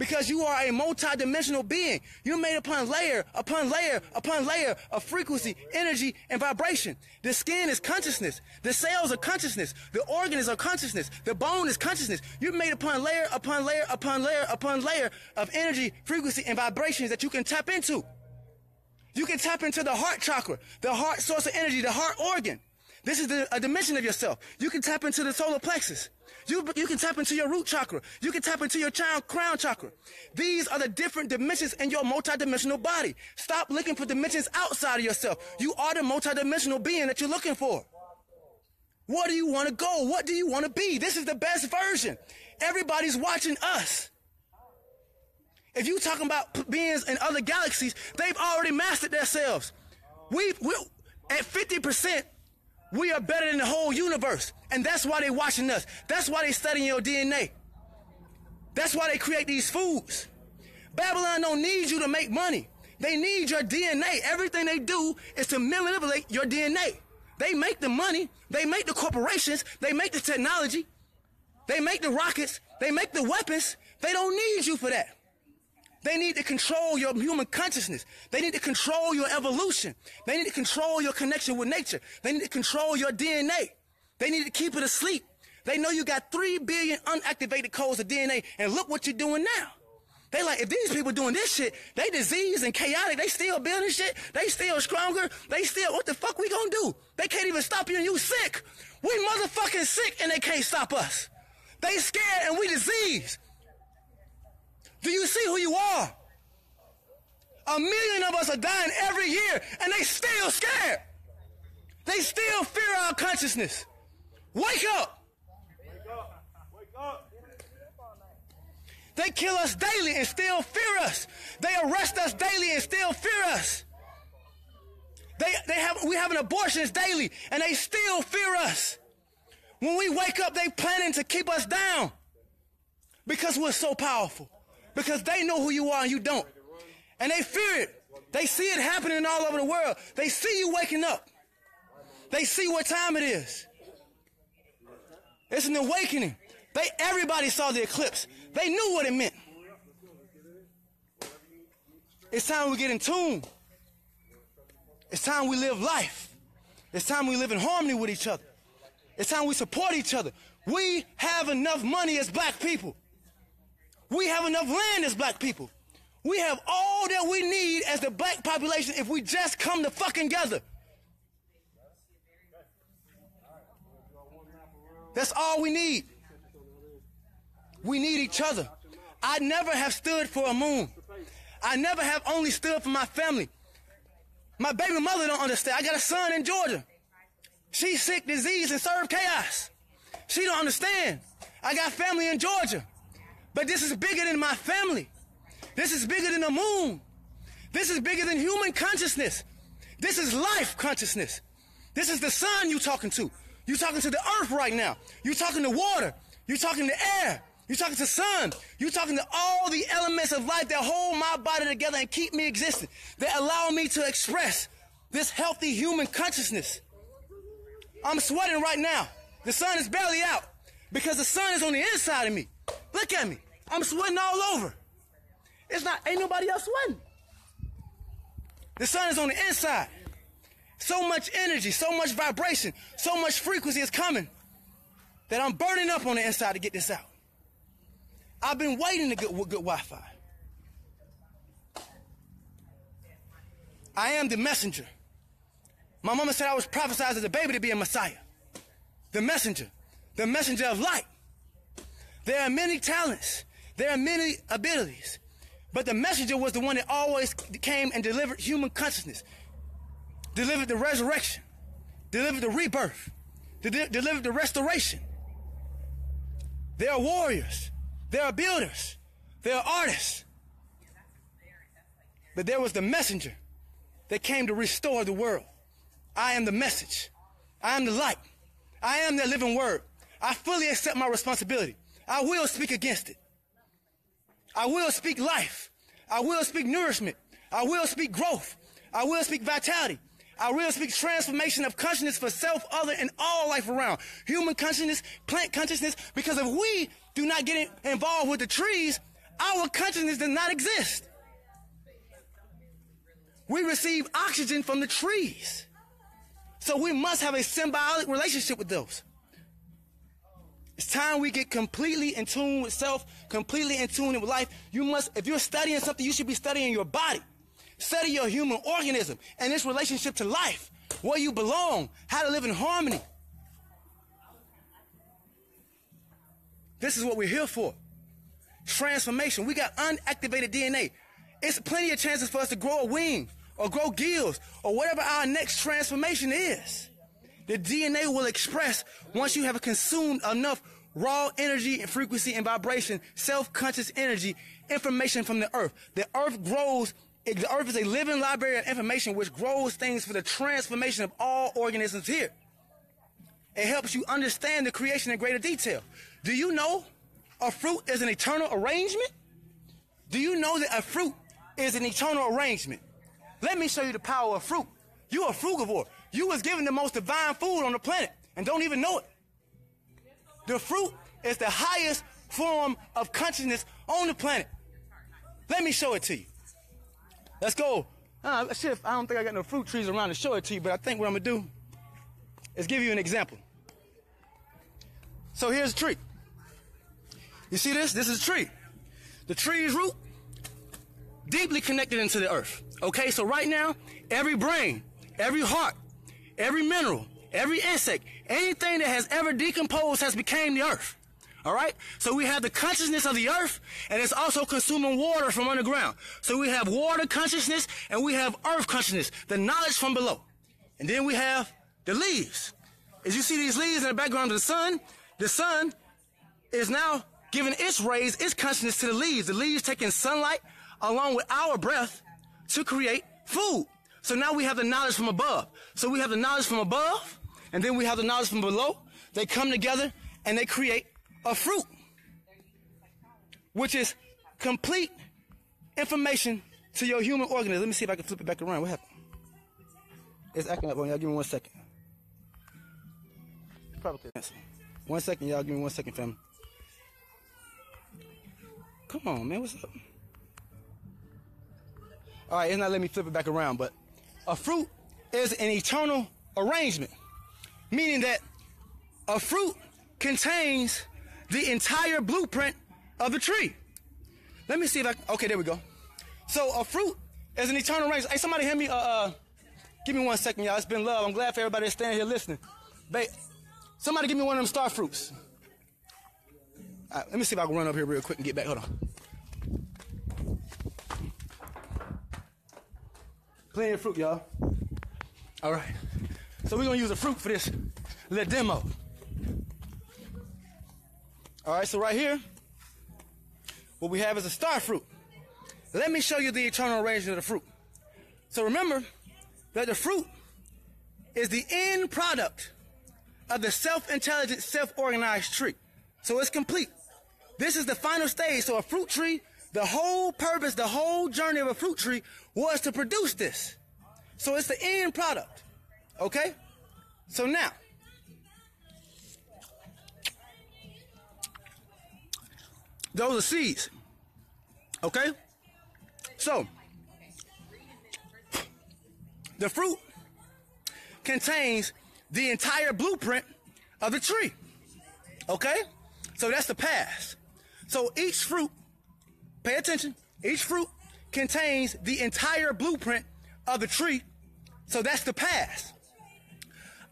Because you are a multi-dimensional being. You're made upon layer, upon layer, upon layer of frequency, energy, and vibration. The skin is consciousness. The cells are consciousness. The organs are consciousness. The bone is consciousness. You're made upon layer, upon layer, upon layer, upon layer of energy, frequency, and vibrations that you can tap into. You can tap into the heart chakra, the heart source of energy, the heart organ. This is the, a dimension of yourself. You can tap into the solar plexus. You, you can tap into your root chakra. You can tap into your child crown chakra. These are the different dimensions in your multidimensional body. Stop looking for dimensions outside of yourself. You are the multidimensional being that you're looking for. What do you want to go? What do you want to be? This is the best version. Everybody's watching us. If you're talking about beings in other galaxies, they've already mastered themselves. We, we at 50%, we are better than the whole universe. And that's why they're watching us. That's why they're studying your DNA. That's why they create these foods. Babylon don't need you to make money. They need your DNA. Everything they do is to manipulate your DNA. They make the money. They make the corporations. They make the technology. They make the rockets. They make the weapons. They don't need you for that. They need to control your human consciousness. They need to control your evolution. They need to control your connection with nature. They need to control your DNA. They need to keep it asleep. They know you got 3 billion unactivated codes of DNA, and look what you're doing now. They like, if these people doing this shit, they diseased and chaotic, they still building shit, they still stronger, they still, what the fuck we gonna do? They can't even stop you and you sick. We motherfucking sick and they can't stop us. They scared and we diseased. Do you see who you are? A million of us are dying every year and they still scared. They still fear our consciousness. Wake up. Wake up. Wake up. They kill us daily and still fear us. They arrest us daily and still fear us. They, they have, we having abortions daily and they still fear us. When we wake up, they planning to keep us down because we're so powerful. Because they know who you are and you don't. And they fear it. They see it happening all over the world. They see you waking up. They see what time it is. It's an awakening. They everybody saw the eclipse. They knew what it meant. It's time we get in tune. It's time we live life. It's time we live in harmony with each other. It's time we support each other. We have enough money as black people. We have enough land as black people. We have all that we need as the black population if we just come to fucking together. That's all we need. We need each other. I never have stood for Amun. I never have only stood for my family. My baby mother don't understand. I got a son in Georgia. She's sick, disease, and serve chaos. She don't understand. I got family in Georgia. But this is bigger than my family. This is bigger than the moon. This is bigger than human consciousness. This is life consciousness. This is the sun you're talking to. You're talking to the earth right now. You're talking to water. You're talking to air. You're talking to sun. You're talking to all the elements of life that hold my body together and keep me existing. That allow me to express this healthy human consciousness. I'm sweating right now. The sun is barely out because the sun is on the inside of me. Look at me. I'm sweating all over. It's not, ain't nobody else sweating. The sun is on the inside. So much energy, so much vibration, so much frequency is coming that I'm burning up on the inside to get this out. I've been waiting to get good Wi-Fi. I am the messenger. My mama said I was prophesied as a baby to be a Messiah. The messenger. The messenger of light. There are many talents. There are many abilities. But the messenger was the one that always came and delivered human consciousness, delivered the resurrection, delivered the rebirth, delivered the restoration. There are warriors. There are builders. There are artists. But there was the messenger that came to restore the world. I am the message. I am the light. I am the living word. I fully accept my responsibility. I will speak against it. I will speak life. I will speak nourishment. I will speak growth. I will speak vitality. I will speak transformation of consciousness for self, other, and all life around. Human consciousness, plant consciousness, because if we do not get involved with the trees, our consciousness does not exist. We receive oxygen from the trees. So we must have a symbiotic relationship with those. It's time we get completely in tune with self, completely in tune with life. You must, if you're studying something, you should be studying your body. Study your human organism and its relationship to life. where you belong, how to live in harmony. This is what we're here for. Transformation. We got unactivated DNA. It's plenty of chances for us to grow a wing or grow gills or whatever our next transformation is. The DNA will express once you have consumed enough raw energy and frequency and vibration, self-conscious energy, information from the earth. The earth grows, the earth is a living library of information which grows things for the transformation of all organisms here. It helps you understand the creation in greater detail. Do you know a fruit is an eternal arrangement? Do you know that a fruit is an eternal arrangement? Let me show you the power of fruit. You are frugivore. You was given the most divine food on the planet and don't even know it. The fruit is the highest form of consciousness on the planet. Let me show it to you. Let's go. Uh, shit, I don't think I got no fruit trees around to show it to you, but I think what I'm gonna do is give you an example. So here's a tree. You see this? This is a tree. The tree's root deeply connected into the earth. Okay, so right now, every brain, every heart, every mineral, every insect, anything that has ever decomposed has became the earth. All right? So we have the consciousness of the earth, and it's also consuming water from underground. So we have water consciousness, and we have earth consciousness, the knowledge from below. And then we have the leaves. As you see these leaves in the background of the sun, the sun is now giving its rays, its consciousness to the leaves. The leaves taking sunlight along with our breath to create food. So now we have the knowledge from above. So we have the knowledge from above, and then we have the knowledge from below. They come together and they create a fruit, which is complete information to your human organism. Let me see if I can flip it back around. What happened? It's acting up on y'all. Give me one second. Probably. One second, y'all. Give me one second, family. Come on, man. What's up? All right, it's not letting me flip it back around, but a fruit is an eternal arrangement, meaning that a fruit contains the entire blueprint of the tree. Let me see if I. Okay, there we go. So a fruit is an eternal arrangement. Hey, somebody help me. Uh, uh, give me one second, y'all. It's been love. I'm glad for everybody that's standing here listening. Ba- somebody give me one of them star fruits. Let me see if I can run up here real quick and get back. Hold on. Plenty of fruit, y'all. All right. So we're gonna use a fruit for this little demo. All right, so right here, what we have is a star fruit. Let me show you the eternal arrangement of the fruit. So remember that the fruit is the end product of the self-intelligent, self-organized tree. So it's complete. This is the final stage. So a fruit tree, the whole purpose, the whole journey of a fruit tree was to produce this. So it's the end product. Okay? So now, those are seeds. Okay? So, the fruit contains the entire blueprint of the tree. Okay? So that's the past. So each fruit, pay attention, each fruit contains the entire blueprint of the tree. So that's the past.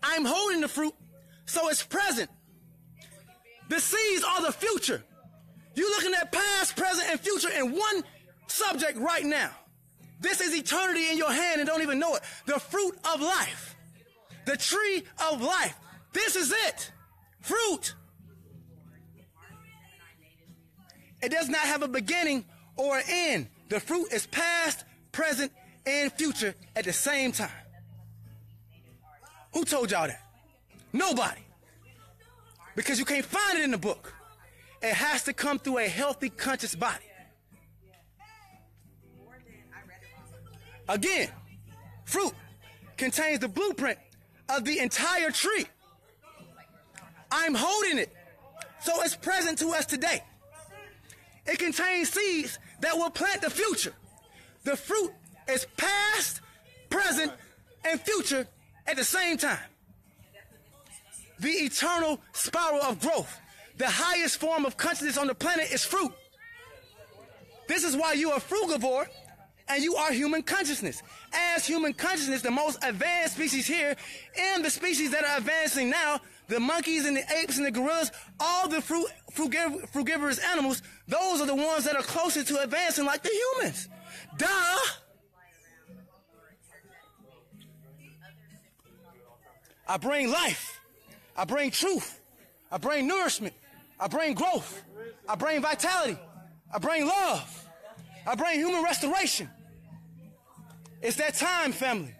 I'm holding the fruit, so it's present. The seeds are the future. You're looking at past, present, and future in one subject right now. This is eternity in your hand and don't even know it. The fruit of life. The tree of life. This is it. Fruit. It does not have a beginning or an end. The fruit is past, present, and future at the same time. Who told y'all that? Nobody. Because you can't find it in the book. It has to come through a healthy, conscious body. Again, fruit contains the blueprint of the entire tree. I'm holding it, so it's present to us today. It contains seeds that will plant the future. The fruit is past, present, and future at the same time. The eternal spiral of growth, the highest form of consciousness on the planet is fruit. This is why you are frugivore and you are human consciousness. As human consciousness, the most advanced species here, and the species that are advancing now, the monkeys and the apes and the gorillas, all the fruit, frugiv- frugivorous animals, those are the ones that are closer to advancing like the humans. Duh! I bring life. I bring truth. I bring nourishment. I bring growth. I bring vitality. I bring love. I bring human restoration. It's that time, family.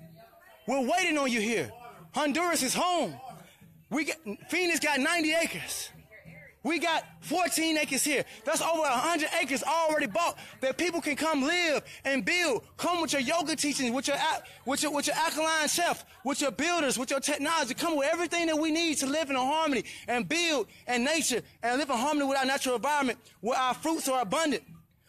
We're waiting on you here. Honduras is home. We got, Phoenix got 90 acres. We got 14 acres here. That's over 100 acres already bought that people can come live and build. Come with your yoga teachings, with your, with your, with your alkaline chef, with your builders, with your technology. Come with everything that we need to live in harmony and build in nature and live in harmony with our natural environment where our fruits are abundant,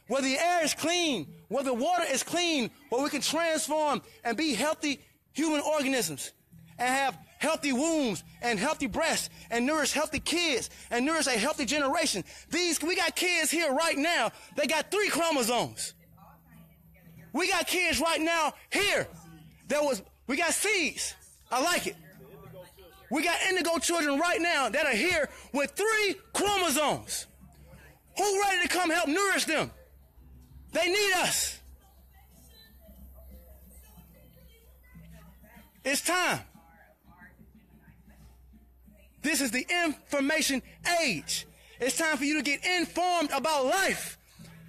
where the air is clean, where the water is clean, where we can transform and be healthy human organisms and have healthy wombs and healthy breasts and nourish healthy kids and nourish a healthy generation. These, we got kids here right now. They got three chromosomes. We got kids right now here. There was, we got seeds. I like it. We got indigo children right now that are here with three chromosomes. Who ready to come help nourish them? They need us. It's time. This is the information age. It's time for you to get informed about life.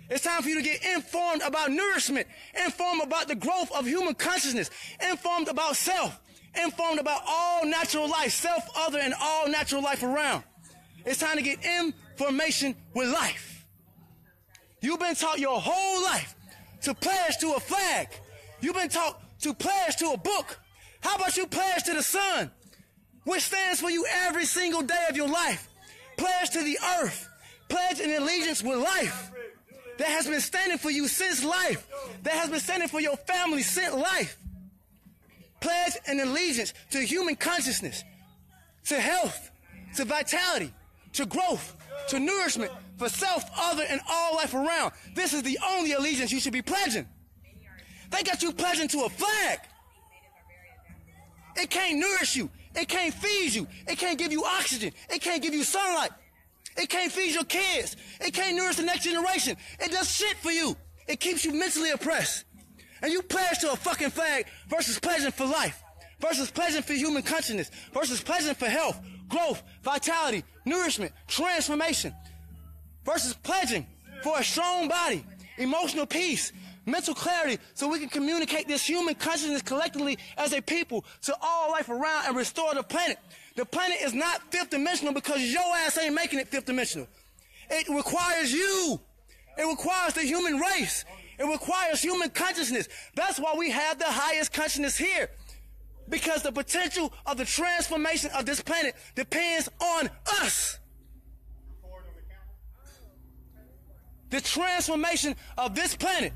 It's time for you to get informed about nourishment, informed about the growth of human consciousness, informed about self, informed about all natural life, self, other, and all natural life around. It's time to get information with life. You've been taught your whole life to pledge to a flag. You've been taught to pledge to a book. How about you pledge to the sun? Which stands for you every single day of your life. Pledge to the earth. Pledge an allegiance with life that has been standing for you since life, that has been standing for your family since life. Pledge an allegiance to human consciousness, to health, to vitality, to growth, to nourishment for self, other, and all life around. This is the only allegiance you should be pledging. They got you pledging to a flag. It can't nourish you. It can't feed you. It can't give you oxygen. It can't give you sunlight. It can't feed your kids. It can't nourish the next generation. It does shit for you. It keeps you mentally oppressed. And you pledge to a fucking flag versus pledging for life, versus pledging for human consciousness, versus pledging for health, growth, vitality, nourishment, transformation, versus pledging for a strong body, emotional peace, mental clarity so we can communicate this human consciousness collectively as a people to all life around and restore the planet. The planet is not fifth dimensional because your ass ain't making it fifth dimensional. It requires you. It requires the human race. It requires human consciousness. That's why we have the highest consciousness here. Because the potential of the transformation of this planet depends on us. The transformation of this planet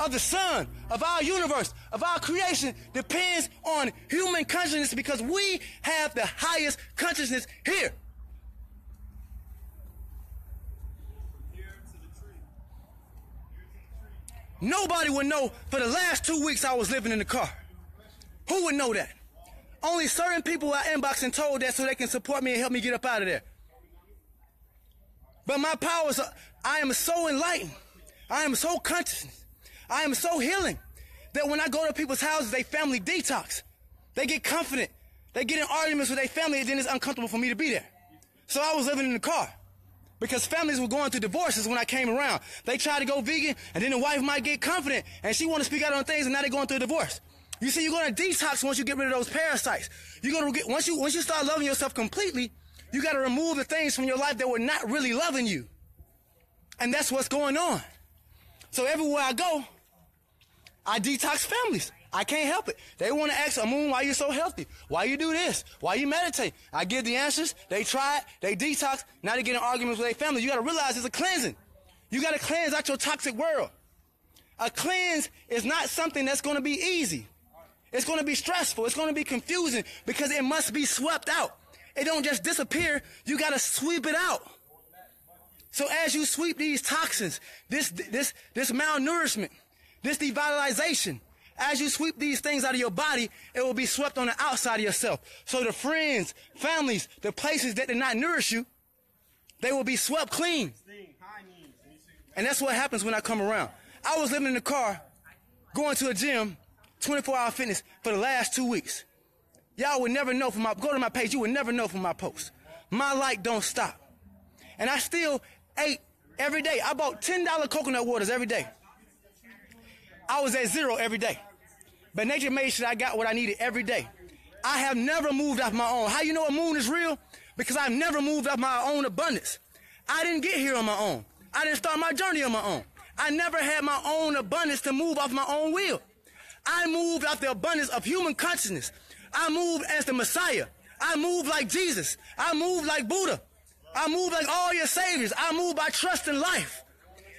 of the sun, of our universe, of our creation depends on human consciousness because we have the highest consciousness here. Nobody would know for the last two weeks I was living in the car. Who would know that? Only certain people I inboxed and told that so they can support me and help me get up out of there. But my powers, I am so enlightened. I am so conscious I am so healing that when I go to people's houses, they family detox. They get confident. They get in arguments with their family, and then it's uncomfortable for me to be there. So I was living in the car because families were going through divorces when I came around. They tried to go vegan, and then the wife might get confident, and she want to speak out on things, and now they're going through a divorce. You see, you're going to detox once you get rid of those parasites. You're going to get once you once you start loving yourself completely. You got to remove the things from your life that were not really loving you, and that's what's going on. So everywhere I go, I detox families. I can't help it. They want to ask Moon, why you so healthy? Why you do this? Why you meditate? I give the answers. They try it. They detox. Now they get in arguments with their family. You got to realize it's a cleansing. You got to cleanse out your toxic world. A cleanse is not something that's going to be easy. It's going to be stressful. It's going to be confusing because it must be swept out. It don't just disappear. You got to sweep it out. So as you sweep these toxins, this, this, this malnourishment, This devitalization, as you sweep these things out of your body, it will be swept on the outside of yourself. So the friends, families, the places that did not nourish you, they will be swept clean. And that's what happens when I come around. I was living in the car, going to a gym, 24 hour fitness for the last two weeks. Y'all would never know from my, go to my page, you would never know from my post. My light don't stop. And I still ate every day. I bought $10 coconut waters every day. I was at zero every day. But nature made sure I got what I needed every day. I have never moved off my own. How you know Amun is real? Because I've never moved off my own abundance. I didn't get here on my own. I didn't start my journey on my own. I never had my own abundance to move off my own will. I moved off the abundance of human consciousness. I moved as the Messiah. I moved like Jesus. I moved like Buddha. I moved like all your saviors. I moved by trust in life.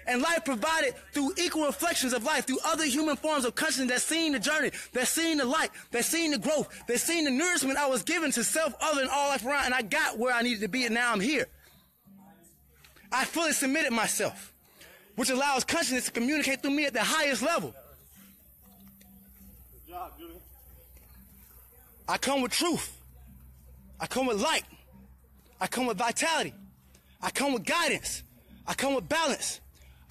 And life provided through equal reflections of life, through other human forms of consciousness that seen the journey, that seen the light, that seen the growth, that seen the nourishment I was given to self, other, and all life around. And I got where I needed to be, and now I'm here. I fully submitted myself, which allows consciousness to communicate through me at the highest level. Good job, Julian. I come with truth. I come with light. I come with vitality. I come with guidance. I come with balance.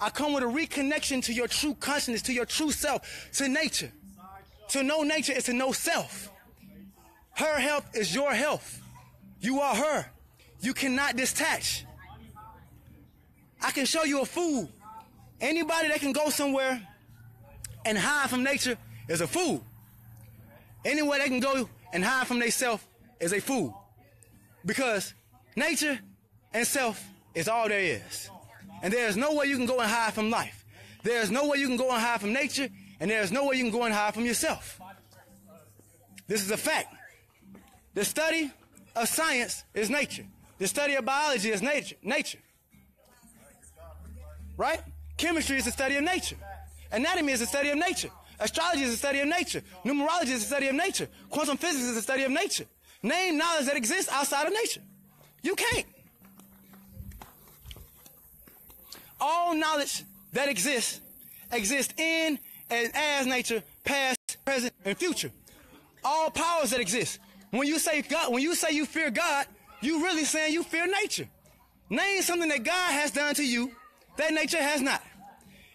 I come with a reconnection to your true consciousness, to your true self, to nature. To know nature is to know self. Her health is your health. You are her. You cannot detach. I can show you a fool. Anybody that can go somewhere and hide from nature is a fool. Anywhere they can go and hide from themselves is a fool. Because nature and self is all there is. And there is no way you can go and hide from life. There is no way you can go and hide from nature, and there is no way you can go and hide from yourself. This is a fact. The study of science is nature. The study of biology is nature. Nature. Right? Chemistry is the study of nature. Anatomy is the study of nature. Astrology is the study of nature. Numerology is the study of nature. Quantum physics is the study of nature. Name knowledge that exists outside of nature. You can't. All knowledge that exists exists in and as nature, past, present, and future. All powers that exist. When you say God, when you say you fear God, you really saying you fear nature. Name something that God has done to you that nature has not.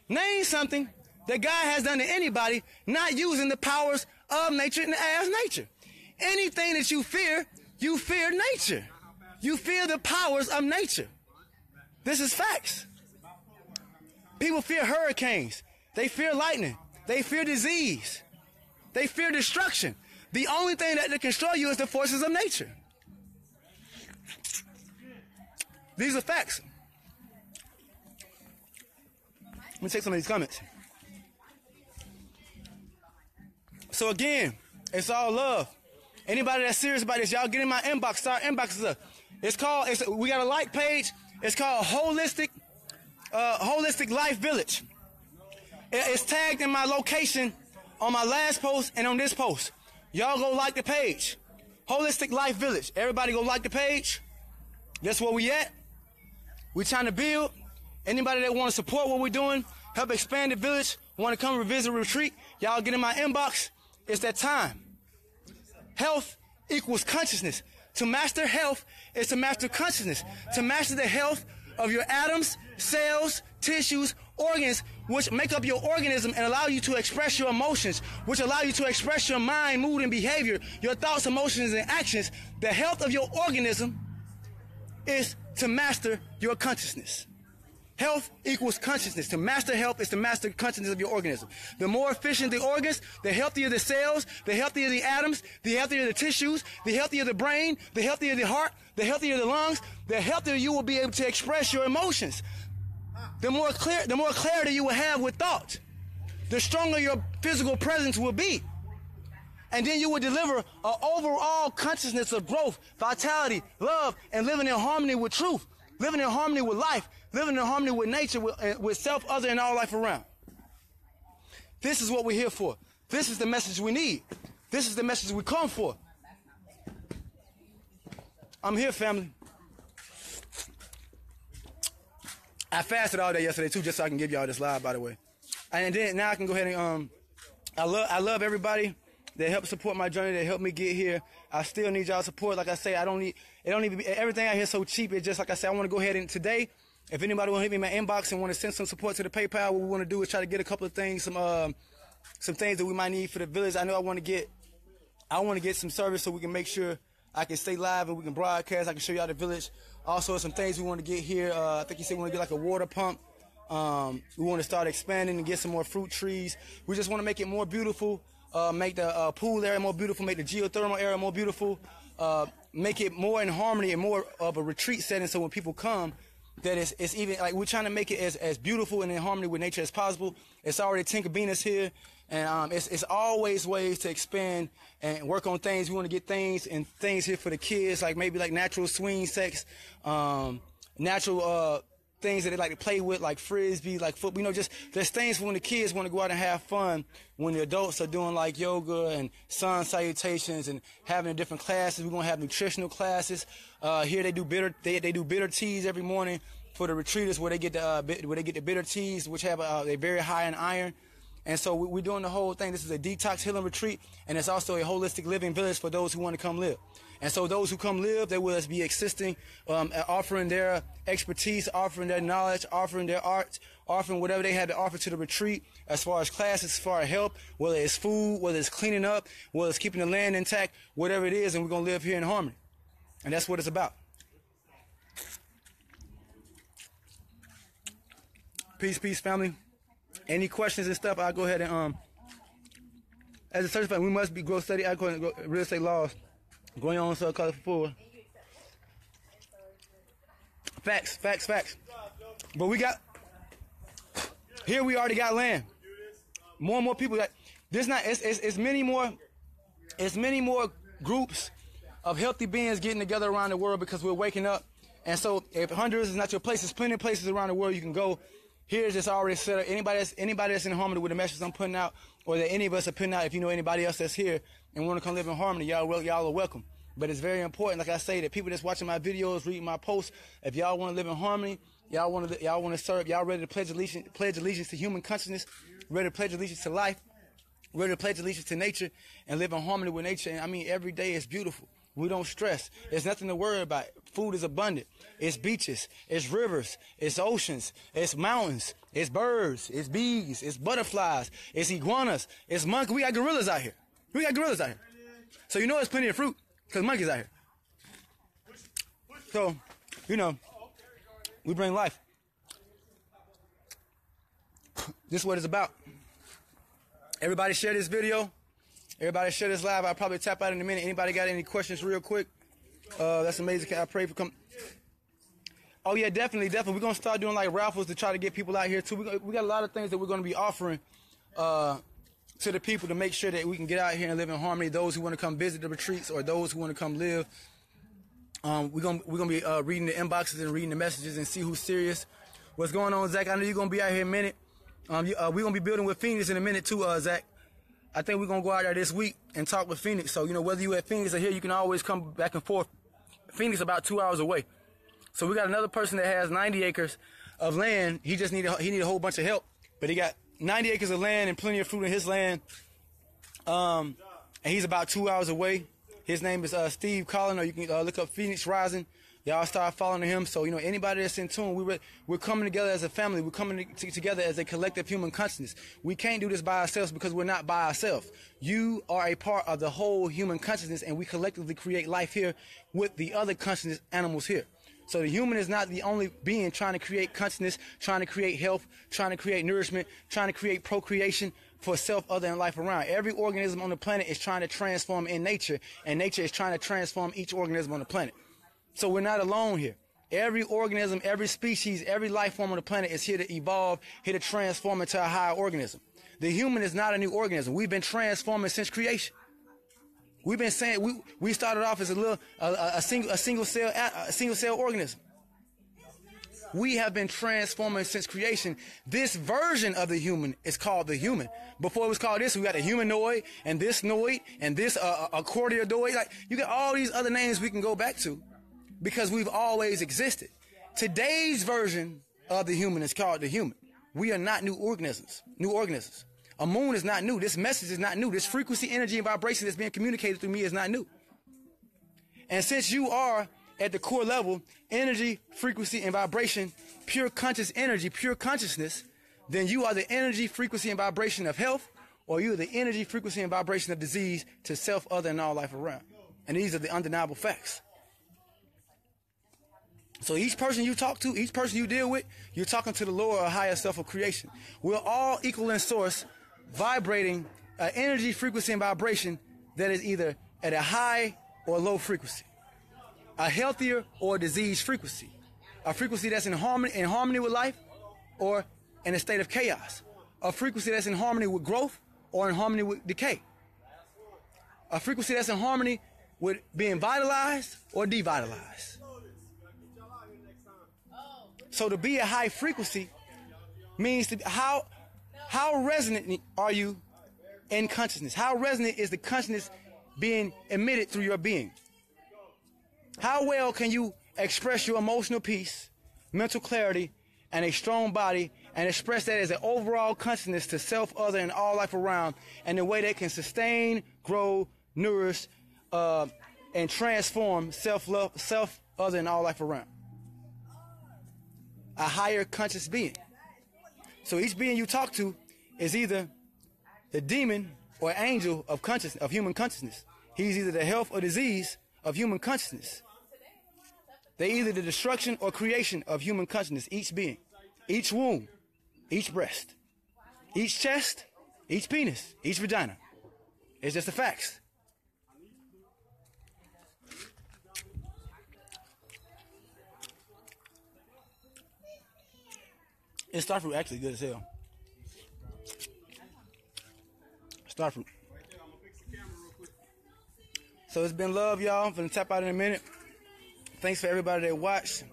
Name something that God has done to anybody not using the powers of nature and as nature. Anything that you fear, you fear nature. You fear the powers of nature. This is facts. People fear hurricanes. They fear lightning. They fear disease. They fear destruction. The only thing that can destroy you is the forces of nature. These are facts. Let me take some of these comments. So again, it's all love. Anybody that's serious about this, y'all get in my inbox. Start inboxes up. It's called. It's, we got a like page. It's called Holistic uh, Holistic Life Village. It's tagged in my location on my last post and on this post. Y'all go like the page. Holistic Life Village. Everybody go like the page. That's where we at. We trying to build. Anybody that want to support what we're doing, help expand the village, want to come revisit retreat, y'all get in my inbox. It's that time. Health equals consciousness. To master health is to master consciousness. To master the health of your atoms, cells, tissues, organs, which make up your organism and allow you to express your emotions, which allow you to express your mind, mood, and behavior, your thoughts, emotions, and actions. The health of your organism is to master your consciousness. Health equals consciousness. To master health is to master consciousness of your organism. The more efficient the organs, the healthier the cells, the healthier the atoms, the healthier the tissues, the healthier the brain, the healthier the heart, the healthier the lungs, the healthier you will be able to express your emotions. The more clear, the more clarity you will have with thought, the stronger your physical presence will be. And then you will deliver an overall consciousness of growth, vitality, love, and living in harmony with truth, living in harmony with life, living in harmony with nature, with, uh, with self, other, and all life around. This is what we're here for. This is the message we need. This is the message we come for. I'm here, family. I fasted all day yesterday too, just so I can give y'all this live, by the way. and then now I can go ahead and um, I love I love everybody that helped support my journey, that helped me get here. I still need y'all support. Like I say, I don't need it. Don't to be everything out here so cheap. It's just like I said, I want to go ahead and today. If anybody want to hit me in my inbox and want to send some support to the PayPal, what we want to do is try to get a couple of things, some um, some things that we might need for the village. I know I want to get, I want to get some service so we can make sure I can stay live and we can broadcast. I can show y'all the village. Also, some things we want to get here. Uh, I think you said we want to get like a water pump. Um, we want to start expanding and get some more fruit trees. We just want to make it more beautiful. Uh, make the uh, pool area more beautiful. Make the geothermal area more beautiful. Uh, make it more in harmony and more of a retreat setting. So when people come, that it's, it's even like we're trying to make it as, as beautiful and in harmony with nature as possible. It's already Tinker Venus here, and um, it's, it's always ways to expand and work on things. We want to get things and things here for the kids, like maybe like natural swing sex, um, natural uh, things that they like to play with, like frisbee, like football. You know, just there's things when the kids want to go out and have fun. When the adults are doing like yoga and sun salutations and having different classes, we're gonna have nutritional classes. Uh, here they do bitter they, they do bitter teas every morning for the retreaters where they get the uh, where they get the bitter teas, which have uh, they're very high in iron. And so we're doing the whole thing. This is a detox healing retreat, and it's also a holistic living village for those who want to come live. And so those who come live, they will be assisting, um, offering their expertise, offering their knowledge, offering their art, offering whatever they have to offer to the retreat as far as classes, as far as help, whether it's food, whether it's cleaning up, whether it's keeping the land intact, whatever it is, and we're going to live here in harmony. And that's what it's about. Peace, peace, family. Any questions and stuff, I'll go ahead and, um, as a certified, we must be growth study, I go real estate laws going on so color four. Facts, facts, facts. But we got here. We already got land. More and more people got this. Not it's, it's, it's many more. It's many more groups of healthy beings getting together around the world because we're waking up. And so, if Honduras is not your place, there's plenty of places around the world you can go. Here's just already set up. Anybody that's anybody that's in harmony with the message I'm putting out, or that any of us are putting out. If you know anybody else that's here and want to come live in harmony, y'all y'all are welcome. But it's very important, like I say, that people that's watching my videos, reading my posts, if y'all want to live in harmony, y'all want to y'all want to serve, y'all ready to pledge allegiance, pledge allegiance to human consciousness, ready to pledge allegiance to life, ready to pledge allegiance to nature, and live in harmony with nature. And I mean, every day is beautiful. We don't stress. There's nothing to worry about. Food is abundant. It's beaches. It's rivers. It's oceans. It's mountains. It's birds. It's bees. It's butterflies. It's iguanas. It's monkeys. We got gorillas out here. We got gorillas out here. So you know there's plenty of fruit because monkeys out here. So, you know, we bring life. This is what it's about. Everybody share this video. Everybody share this live. I'll probably tap out in a minute. Anybody got any questions real quick? Uh, that's amazing. I pray for come. Oh yeah, definitely, definitely. We're gonna start doing like raffles to try to get people out here too. We got, we got a lot of things that we're gonna be offering uh, to the people to make sure that we can get out here and live in harmony. Those who want to come visit the retreats or those who want to come live. Um, we're gonna we're gonna be uh, reading the inboxes and reading the messages and see who's serious. What's going on, Zach? I know you're gonna be out here a minute. Um, you, uh, we're gonna be building with Phoenix in a minute too, uh, Zach. I think we're gonna go out there this week and talk with Phoenix. So you know whether you at Phoenix or here, you can always come back and forth. Phoenix about two hours away. So we got another person that has 90 acres of land. He just need a, he need a whole bunch of help, but he got 90 acres of land and plenty of fruit in his land. Um, and he's about two hours away. His name is uh, Steve Collin, or you can uh, look up Phoenix Rising. Y'all start following him. So, you know, anybody that's in tune, we we're, we're coming together as a family. We're coming to, together as a collective human consciousness. We can't do this by ourselves because we're not by ourselves. You are a part of the whole human consciousness, and we collectively create life here with the other consciousness animals here. So the human is not the only being trying to create consciousness, trying to create health, trying to create nourishment, trying to create procreation for self, other, and life around. Every organism on the planet is trying to transform in nature, and nature is trying to transform each organism on the planet. So we're not alone here. Every organism, every species, every life form on the planet is here to evolve, here to transform into a higher organism. The human is not a new organism. We've been transforming since creation. We've been saying we we started off as a little a, a single a single cell a single cell organism. We have been transforming since creation. This version of the human is called the human. Before it was called this, we got a humanoid and this noid and this uh, accordioid. Like you got all these other names we can go back to because we've always existed. Today's version of the human is called the human. We are not new organisms. New organisms. Amun is not new. This message is not new. This frequency, energy, and vibration that's being communicated through me is not new. And since you are at the core level, energy, frequency, and vibration, pure conscious energy, pure consciousness, then you are the energy, frequency, and vibration of health, or you are the energy, frequency, and vibration of disease to self, other, and all life around. And these are the undeniable facts. So each person you talk to, each person you deal with, you're talking to the lower or higher self of creation. We're all equal in source, vibrating an energy, frequency, and vibration that is either at a high or low frequency, a healthier or diseased frequency, a frequency that's in harmony in harmony with life, or in a state of chaos, a frequency that's in harmony with growth or in harmony with decay, a frequency that's in harmony with being vitalized or devitalized. So to be a high frequency means to how how resonant are you in consciousness? How resonant is the consciousness being emitted through your being? How well can you express your emotional peace, mental clarity, and a strong body and express that as an overall consciousness to self, other, and all life around in a way that can sustain, grow, nourish, uh, and transform self, love, self, other, and all life around? a higher conscious being. So each being you talk to is either the demon or angel of consciousness, of human consciousness. He's either the health or disease of human consciousness. They're either the destruction or creation of human consciousness, each being, each womb, each breast, each chest, each penis, each vagina. It's just the facts. This star fruit actually good as hell. So it's been love, y'all. I'm gonna tap out in a minute. Thanks for everybody that watched.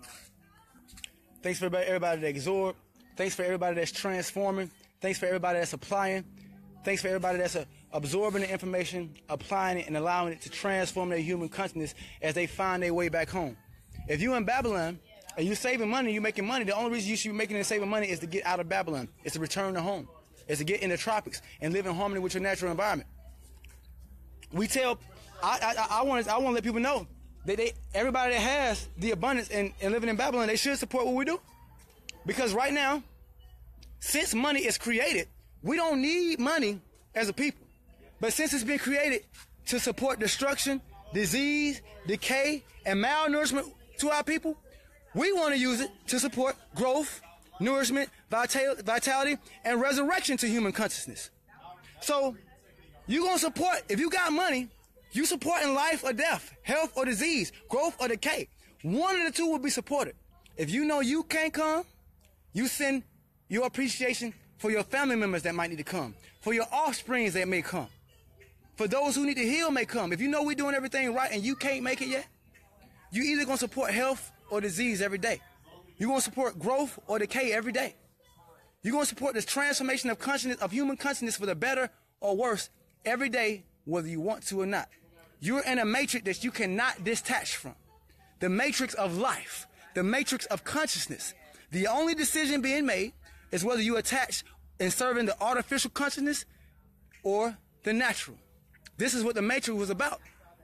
Thanks for everybody, everybody that absorbed. Thanks for everybody that's transforming. Thanks for everybody that's applying. Thanks for everybody that's uh, absorbing the information, applying it, and allowing it to transform their human consciousness as they find their way back home. If you're in Babylon and you're saving money, you're making money, the only reason you should be making and saving money is to get out of Babylon. It's to return to home. It's to get in the tropics and live in harmony with your natural environment. We tell, I I, I want I want to let people know that they everybody that has the abundance and, and living in Babylon, they should support what we do. Because right now, since money is created, we don't need money as a people. But since it's been created to support destruction, disease, decay, and malnourishment to our people, we want to use it to support growth, nourishment, vitality, and resurrection to human consciousness. So, you're going to support, if you got money, you supporting life or death, health or disease, growth or decay. One of the two will be supported. If you know you can't come, you send your appreciation for your family members that might need to come, for your offsprings that may come, for those who need to heal may come. If you know we're doing everything right and you can't make it yet, you either gonna support health or disease every day. You're gonna support growth or decay every day. You're gonna support this transformation of consciousness, of human consciousness for the better or worse every day, whether you want to or not. You're in a matrix that you cannot detach from. The matrix of life, the matrix of consciousness. The only decision being made is whether you attach in serving the artificial consciousness or the natural. This is what the matrix was about.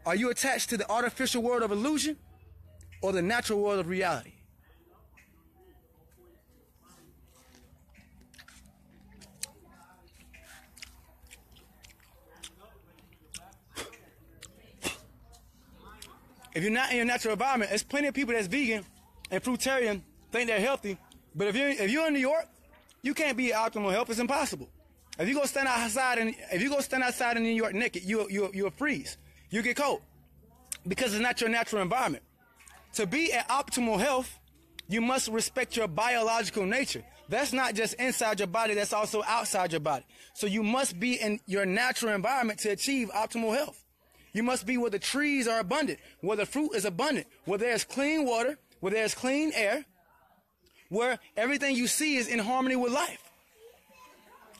Are you attached to the artificial world of illusion or the natural world of reality? If you're not in your natural environment, there's plenty of people that's vegan and fruitarian think they're healthy. But if you're if you're in New York, you can't be optimal health. It's impossible. If you go stand outside and if you go stand outside in New York naked, you you you'll freeze. You get cold because it's not your natural environment. To be at optimal health, you must respect your biological nature. That's not just inside your body, that's also outside your body. So you must be in your natural environment to achieve optimal health. You must be where the trees are abundant, where the fruit is abundant, where there's clean water, where there's clean air, where everything you see is in harmony with life.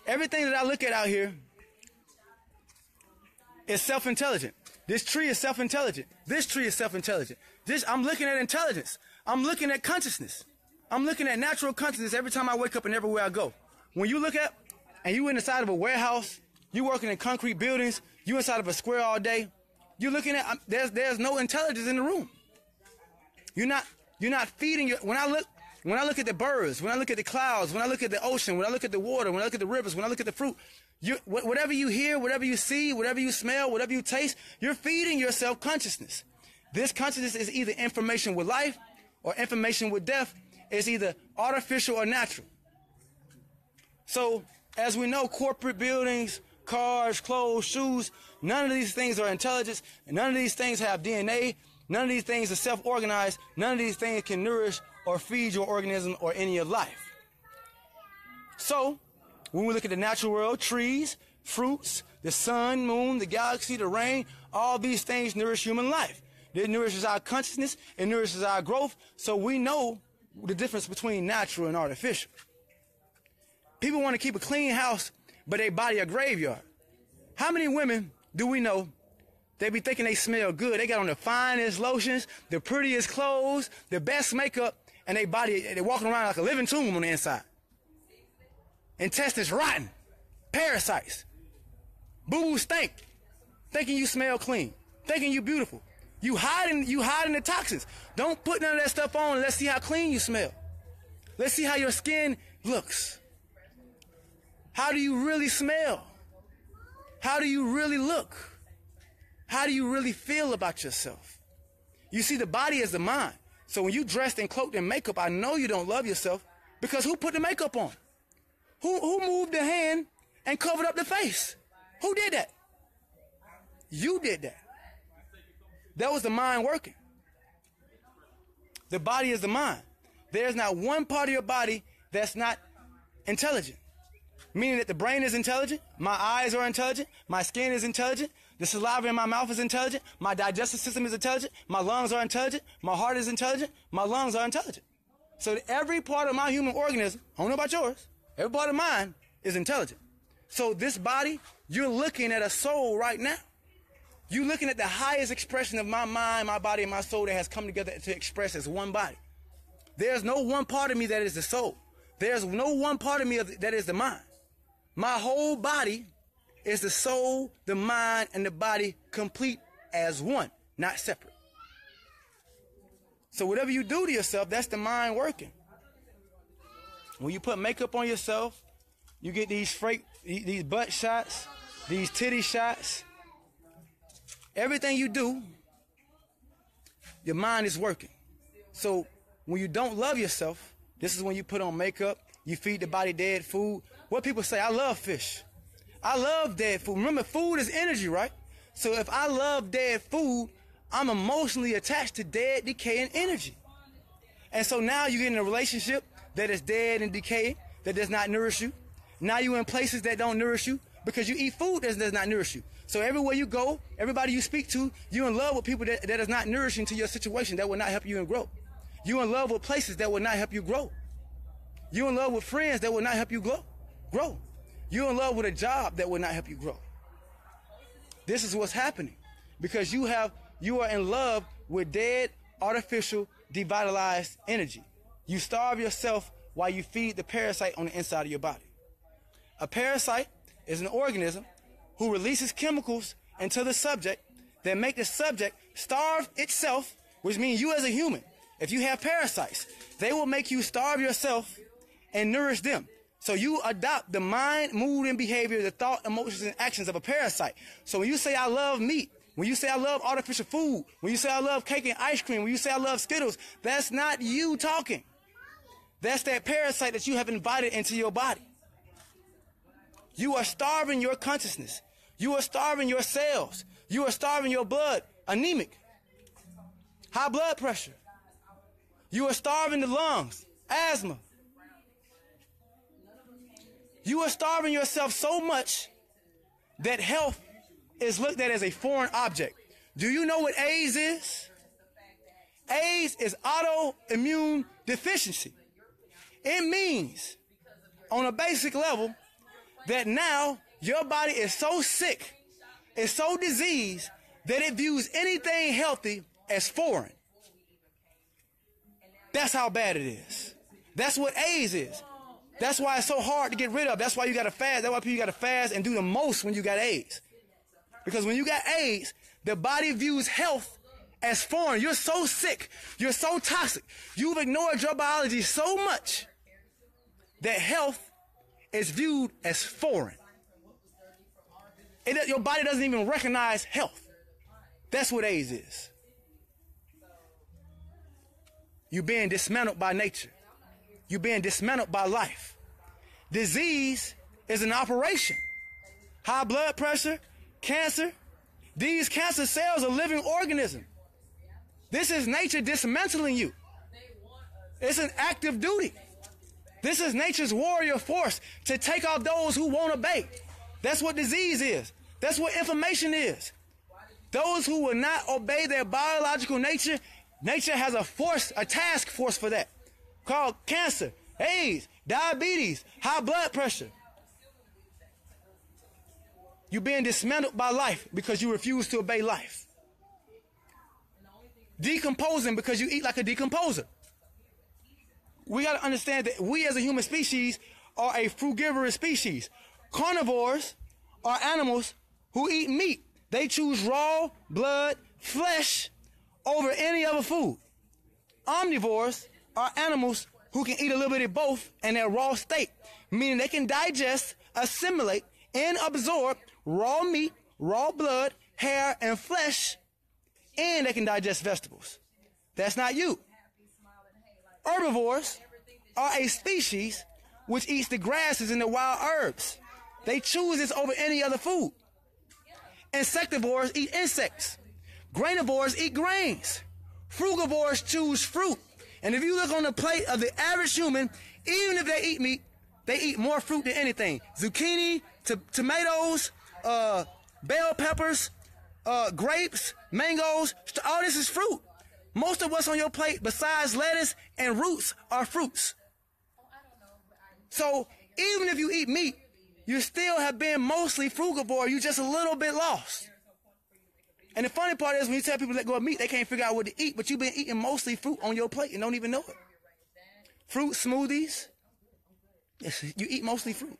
Everything that I look at out here is self-intelligent. This tree is self-intelligent. This tree is self-intelligent. This I'm looking at intelligence. I'm looking at consciousness. I'm looking at natural consciousness every time I wake up and everywhere I go. when you look at and you inside of a warehouse, you working in concrete buildings, you inside of a square all day, you're looking at um, there's there's no intelligence in the room. You're not you're not feeding your when I look when I look at the birds, when I look at the clouds, when I look at the ocean, when I look at the water, when I look at the rivers, when I look at the fruit, you, wh- whatever you hear, whatever you see, whatever you smell, whatever you taste, you're feeding yourself consciousness. This consciousness is either information with life or information with death. It's either artificial or natural. So, as we know, corporate buildings, cars, clothes, shoes, none of these things are intelligence, none of these things have DNA. None of these things are self-organized. None of these things can nourish or feed your organism or any of life. So, when we look at the natural world, trees, fruits, the sun, moon, the galaxy, the rain, all these things nourish human life. It nourishes our consciousness, it nourishes our growth, so we know the difference between natural and artificial. People want to keep a clean house, but they body a graveyard. How many women do we know they be thinking they smell good. They got on the finest lotions, the prettiest clothes, the best makeup, and they body, they walking around like a living tomb on the inside. Intestines rotten. Parasites. Boo-boo stink. Thinking you smell clean. Thinking you beautiful. You hiding, you hiding the toxins. Don't put none of that stuff on. Let's see how clean you smell. Let's see how your skin looks. How do you really smell? How do you really look? How do you really feel about yourself? You see, the body is the mind. So when you dressed and cloaked in makeup, I know you don't love yourself because who put the makeup on? Who, who moved the hand and covered up the face? Who did that? You did that. That was the mind working. The body is the mind. There's not one part of your body that's not intelligent. Meaning that the brain is intelligent, my eyes are intelligent, my skin is intelligent, the saliva in my mouth is intelligent, my digestive system is intelligent, my lungs are intelligent, my heart is intelligent, my lungs are intelligent. So every part of my human organism, I don't know about yours, every part of mine is intelligent. So this body, you're looking at a soul right now. You're looking at the highest expression of my mind, my body, and my soul that has come together to express as one body. There's no one part of me that is the soul. There's no one part of me that is the mind. My whole body is the soul, the mind, and the body complete as one, not separate. So whatever you do to yourself, that's the mind working. When you put makeup on yourself, you get these fake, these butt shots, these titty shots. Everything you do, your mind is working. So when you don't love yourself, this is when you put on makeup, you feed the body dead food. What people say, I love fish. I love dead food. Remember, food is energy, right? So if I love dead food, I'm emotionally attached to dead, decaying energy. And so now you get in a relationship that is dead and decaying, that does not nourish you. Now you're in places that don't nourish you because you eat food that does not nourish you. So everywhere you go, everybody you speak to, you're in love with people that, that is not nourishing to your situation, that will not help you and grow. You're in love with places that will not help you grow. You're in love with friends that will not help you grow. Grow. You're in love with a job that will not help you grow. This is what's happening because you have you are in love with dead, artificial, devitalized energy. You starve yourself while you feed the parasite on the inside of your body. A parasite is an organism who releases chemicals into the subject that make the subject starve itself, which means you as a human, if you have parasites, they will make you starve yourself and nourish them. So you adopt the mind, mood, and behavior, the thought, emotions, and actions of a parasite. So when you say I love meat, when you say I love artificial food, when you say I love cake and ice cream, when you say I love Skittles, that's not you talking. That's that parasite that you have invited into your body. You are starving your consciousness. You are starving your cells. You are starving your blood. Anemic. High blood pressure. You are starving the lungs. Asthma. You are starving yourself so much that health is looked at as a foreign object. Do you know what AIDS is? AIDS is autoimmune deficiency. It means, on a basic level, that now your body is so sick, is so diseased, that it views anything healthy as foreign. That's how bad it is. That's what AIDS is. That's why it's so hard to get rid of. That's why you gotta fast. That's why people gotta fast and do the most when you got AIDS. Because when you got AIDS, the body views health as foreign. You're so sick. You're so toxic. You've ignored your biology so much that health is viewed as foreign. It, your body doesn't even recognize health. That's what AIDS is. You're being dismantled by nature. You're being dismantled by life. Disease is an operation. High blood pressure, cancer. These cancer cells are living organisms. This is nature dismantling you. It's an active duty. This is nature's warrior force to take off those who won't obey. That's what disease is. That's what inflammation is. Those who will not obey their biological nature, nature has a force, a task force for that called cancer, AIDS, diabetes, high blood pressure. You're being dismantled by life because you refuse to obey life. Decomposing because you eat like a decomposer. We got to understand that we as a human species are a frugivorous species. Carnivores are animals who eat meat. They choose raw, blood, flesh over any other food. Omnivores are animals who can eat a little bit of both in their raw state, meaning they can digest, assimilate, and absorb raw meat, raw blood, hair, and flesh, and they can digest vegetables. That's not you. Herbivores are a species which eats the grasses and the wild herbs. They choose this over any other food. Insectivores eat insects. Granivores eat grains. Frugivores choose fruit. And if you look on the plate of the average human, even if they eat meat, they eat more fruit than anything. Zucchini, t- tomatoes, uh, bell peppers, uh, grapes, mangoes, all this is fruit. Most of what's on your plate, besides lettuce and roots, are fruits. So even if you eat meat, you still have been mostly frugivore. You're just a little bit lost. And the funny part is when you tell people let go of meat, they can't figure out what to eat, but you've been eating mostly fruit on your plate and don't even know it. Fruit smoothies. You eat mostly fruit.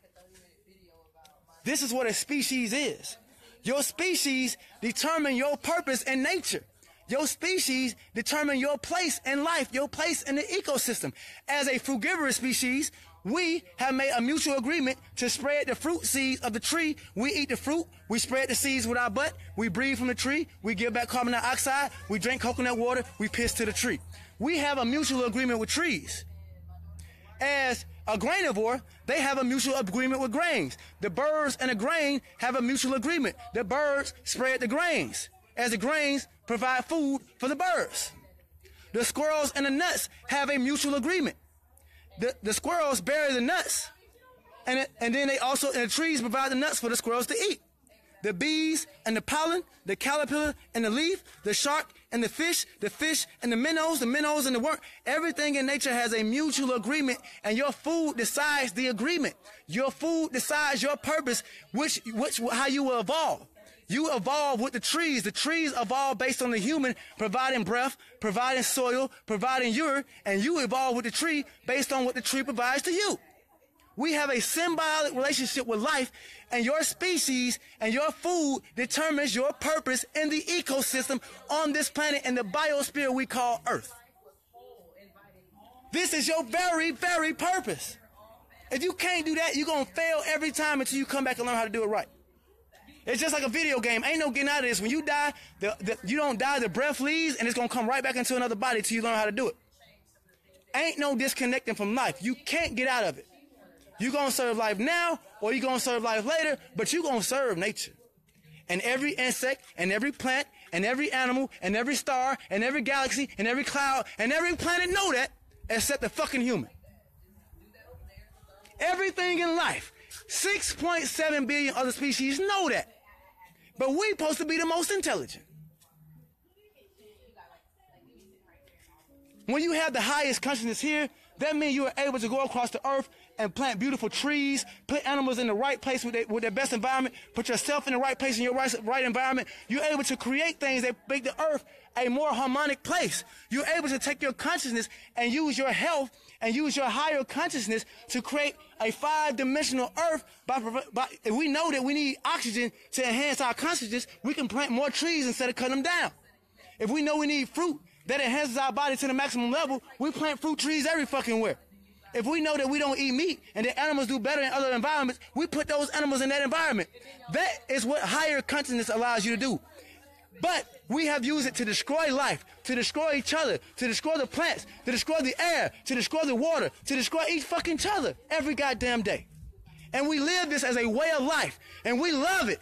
This is what a species is. Your species determine your purpose in nature. Your species determine your place in life, your place in the ecosystem. As a frugivorous species, we have made a mutual agreement to spread the fruit seeds of the tree. We eat the fruit. We spread the seeds with our butt. We breathe from the tree. We give back carbon dioxide. We drink coconut water. We piss to the tree. We have a mutual agreement with trees. As a grainivore, they have a mutual agreement with grains. The birds and the grain have a mutual agreement. The birds spread the grains, as the grains provide food for the birds. The squirrels and the nuts have a mutual agreement. The, the squirrels bury the nuts, and, it, and then they also, and the trees provide the nuts for the squirrels to eat. The bees and the pollen, the caterpillar and the leaf, the shark and the fish, the fish and the minnows, the minnows and the worm. Everything in nature has a mutual agreement and your food decides the agreement. Your food decides your purpose, which, which, how you will evolve. You evolve with the trees. The trees evolve based on the human providing breath, providing soil, providing urine, and you evolve with the tree based on what the tree provides to you. We have a symbiotic relationship with life, and your species and your food determines your purpose in the ecosystem on this planet and the biosphere we call Earth. This is your very, very purpose. If you can't do that, you're going to fail every time until you come back and learn how to do it right. It's just like a video game. Ain't no getting out of this. When you die, the, the, you don't die, the breath leaves, and it's going to come right back into another body till you learn how to do it. Ain't no disconnecting from life. You can't get out of it. You're going to serve life now or you're going to serve life later, but you're going to serve nature. And every insect and every plant and every animal and every star and every galaxy and every cloud and every planet know that except the fucking human. Everything in life, 6.7 billion other species know that. But we supposed to be the most intelligent. When you have the highest consciousness here, That means you are able to go across the earth and plant beautiful trees, put animals in the right place with their, with their best environment, put yourself in the right place in your right, right environment. You're able to create things that make the earth a more harmonic place. You're able to take your consciousness and use your health and use your higher consciousness to create a five-dimensional earth by, by if we know that we need oxygen to enhance our consciousness, we can plant more trees instead of cutting them down. If we know we need fruit that enhances our body to the maximum level, we plant fruit trees every fucking where. If we know that we don't eat meat and that animals do better in other environments, we put those animals in that environment. That is what higher consciousness allows you to do. But we have used it to destroy life, to destroy each other, to destroy the plants, to destroy the air, to destroy the water, to destroy each fucking other every goddamn day. And we live this as a way of life, and we love it.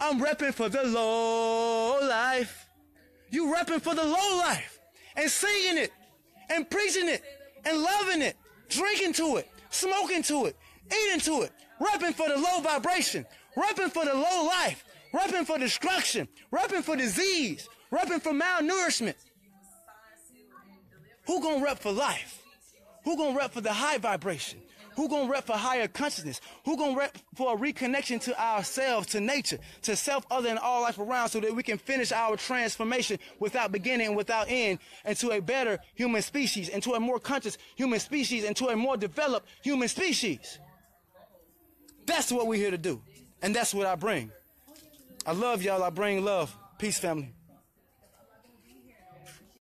I'm repping for the low life. You repping for the low life and singing it and preaching it and loving it, drinking to it, smoking to it, eating to it, repping for the low vibration, repping for the low life, repping for destruction, repping for disease, repping for malnourishment. Who gonna rep for life? Who gonna rep for the high vibration? Who gonna rep for higher consciousness? Who gonna rep for a reconnection to ourselves, to nature, to self other than all life around so that we can finish our transformation without beginning and without end into a better human species, into a more conscious human species, into a more developed human species. That's what we're here to do. And that's what I bring. I love y'all. I bring love. Peace, family.